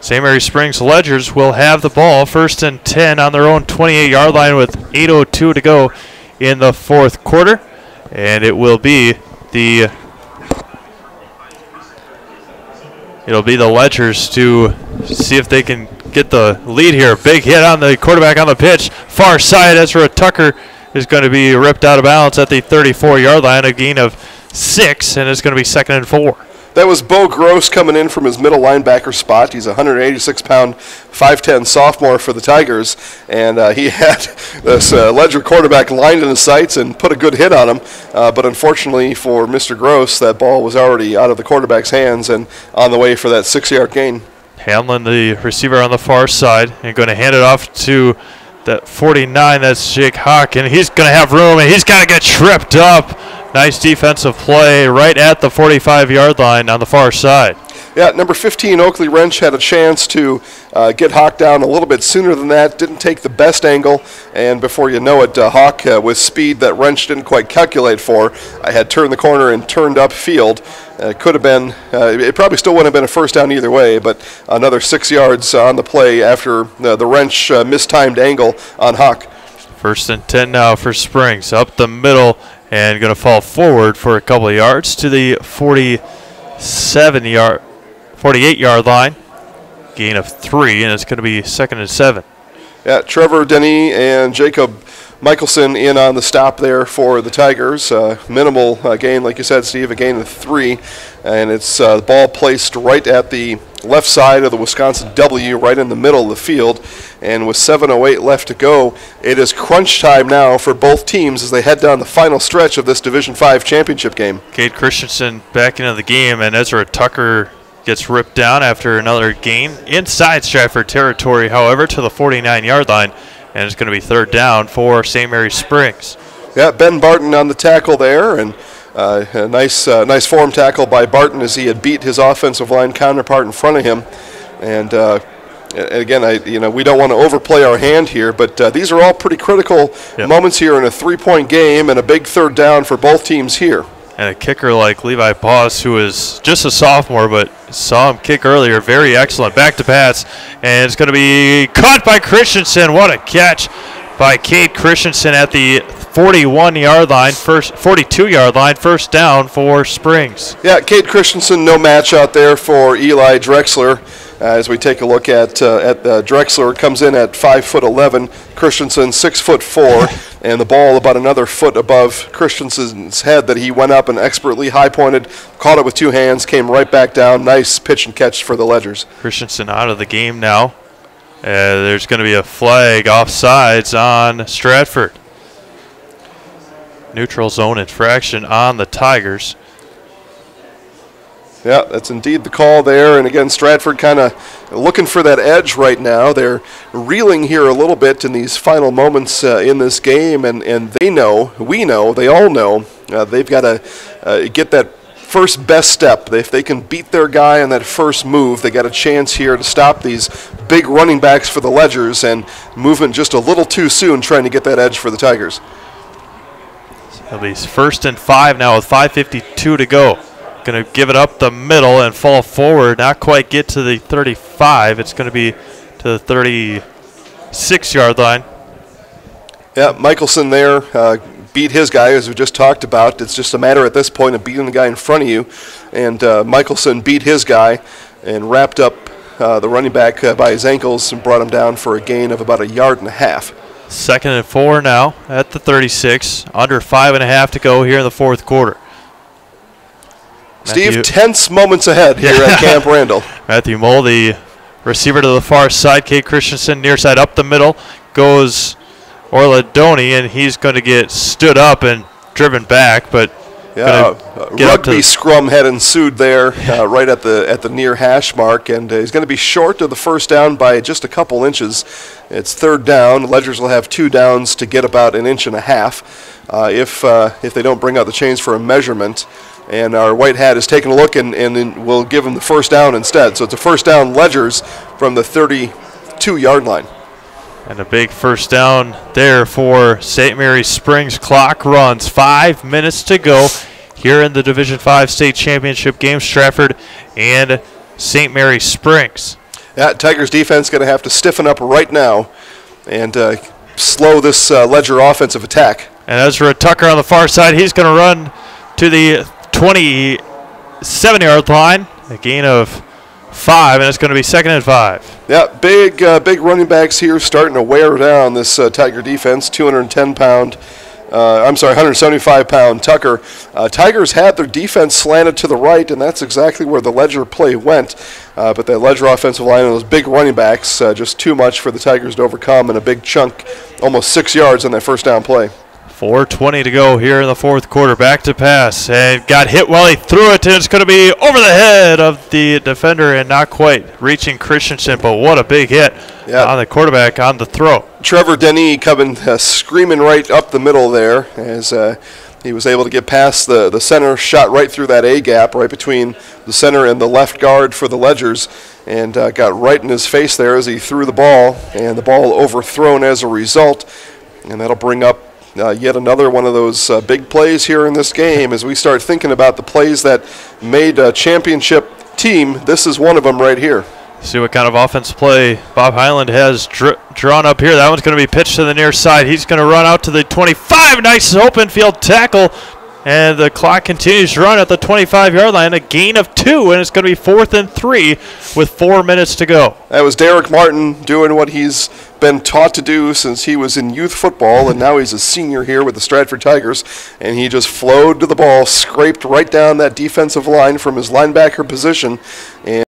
St. Mary Springs Ledgers will have the ball first and 10 on their own 28 yard line with 8.02 to go in the fourth quarter. And it will be the it'll be the Ledgers to see if they can get the lead here. Big hit on the quarterback on the pitch. Far side, Ezra Tucker is going to be ripped out of bounds at the 34 yard line, a gain of six, and it's going to be second and four. That was Bo Gross coming in from his middle linebacker spot. He's a 186 pound, 5'10 sophomore for the Tigers, and uh, he had this uh, Ledger quarterback lined in his sights and put a good hit on him. Uh, but unfortunately for Mr. Gross, that ball was already out of the quarterback's hands and on the way for that six yard gain. Hamlin, the receiver on the far side, and going to hand it off to that 49. That's Jake Hawk, and he's going to have room, and he's got to get tripped up. Nice defensive play right at the 45 yard line on the far side. Yeah, number 15, Oakley Wrench had a chance to uh, get Hawk down a little bit sooner than that. Didn't take the best angle, and before you know it, uh, Hawk, uh, with speed that Wrench didn't quite calculate for, I had turned the corner and turned up field. Uh, could have been, uh, it probably still wouldn't have been a first down either way, but another six yards on the play after uh, the Wrench mistimed angle on Hawk. First and 10 now for Springs. Up the middle and going to fall forward for a couple of yards to the 47 yard 48 yard line. Gain of three, and it's going to be second and seven. Yeah, Trevor Denny and Jacob Michelson in on the stop there for the Tigers. Uh, minimal uh, gain, like you said, Steve, a gain of three. And it's uh, the ball placed right at the left side of the Wisconsin W, right in the middle of the field. And with 7.08 left to go, it is crunch time now for both teams as they head down the final stretch of this Division Five championship game. Cade Christensen back into the game, and Ezra Tucker gets ripped down after another gain inside Stratford territory, however, to the 49 yard line and it's going to be third down for St. Mary Springs. Yeah, Ben Barton on the tackle there, and uh, a nice, uh, nice form tackle by Barton as he had beat his offensive line counterpart in front of him. And uh, again, I, you know, we don't want to overplay our hand here, but uh, these are all pretty critical yep. moments here in a three-point game and a big third down for both teams here and a kicker like Levi Boss, who is just a sophomore, but saw him kick earlier. Very excellent. Back to pass, and it's going to be caught by Christensen. What a catch by Cade Christensen at the 41 yard line, first 42 yard line, first down for Springs. Yeah, Cade Christensen, no match out there for Eli Drexler. Uh, as we take a look at uh, at uh, Drexler, comes in at five foot eleven. Christensen six foot four, and the ball about another foot above Christensen's head that he went up and expertly high pointed, caught it with two hands, came right back down. Nice pitch and catch for the Ledgers. Christensen out of the game now. Uh, there's going to be a flag offsides on Stratford. Neutral zone infraction on the Tigers. Yeah, that's indeed the call there. And again, Stratford kind of looking for that edge right now. They're reeling here a little bit in these final moments uh, in this game, and, and they know, we know, they all know, uh, they've got to uh, get that first best step. If they can beat their guy on that first move, they got a chance here to stop these big running backs for the Ledgers and moving just a little too soon trying to get that edge for the Tigers. At least first and five now with 5.52 to go. Going to give it up the middle and fall forward. Not quite get to the 35. It's going to be to the 36 yard line. Yeah, Michelson there uh, beat his guy, as we just talked about. It's just a matter at this point of beating the guy in front of you. And uh, Michelson beat his guy and wrapped up uh, the running back uh, by his ankles and brought him down for a gain of about a yard and a half. Second and four now at the 36. Under five and a half to go here in the fourth quarter. Steve, tense moments ahead here at Camp Randall. Matthew Mole, the receiver to the far side. Cade Christensen, near side up the middle. Goes Orlandoni, and he's going to get stood up and driven back, but Yeah, uh, rugby scrum had ensued there, uh, right at the at the near hash mark, and uh, he's going to be short of the first down by just a couple inches. It's third down. Ledgers will have two downs to get about an inch and a half, uh, if uh, if they don't bring out the chains for a measurement. And our white hat is taking a look, and and we'll give him the first down instead. So it's a first down, Ledgers from the 32 yard line. And a big first down there for St. Mary's Springs. Clock runs. Five minutes to go here in the Division Five state championship game. Stratford and St. Mary's Springs. That Tigers defense going to have to stiffen up right now, and uh, slow this uh, Ledger offensive attack. And Ezra Tucker on the far side, he's going to run to the 27 yard line. A gain of five, and it's going to be second and five. Yeah, big, uh, big running backs here starting to wear down this uh, Tiger defense. 210 pound, uh, I'm sorry, 175 pound Tucker. Uh, Tigers had their defense slanted to the right, and that's exactly where the Ledger play went. Uh, but that Ledger offensive line and those big running backs, uh, just too much for the Tigers to overcome, and a big chunk, almost six yards on that first down play. 4.20 to go here in the fourth quarter. Back to pass. And got hit while he threw it, and it's going to be over the head of the defender and not quite reaching Christensen. But what a big hit Yeah. on the quarterback on the throw. Trevor Denny coming uh, screaming right up the middle there as uh, he was able to get past the, the center, shot right through that A gap, right between the center and the left guard for the Ledgers, and uh, got right in his face there as he threw the ball, and the ball overthrown as a result. And that'll bring up uh, yet another one of those uh, big plays here in this game as we start thinking about the plays that made a championship team. This is one of them right here. See what kind of offense play Bob Hyland has dr- drawn up here. That one's going to be pitched to the near side. He's going to run out to the 25. Nice open field tackle. And the clock continues to run at the 25 yard line. A gain of two, and it's going to be fourth and three with four minutes to go. That was Derek Martin doing what he's been taught to do since he was in youth football, and now he's a senior here with the Stratford Tigers. And he just flowed to the ball, scraped right down that defensive line from his linebacker position, and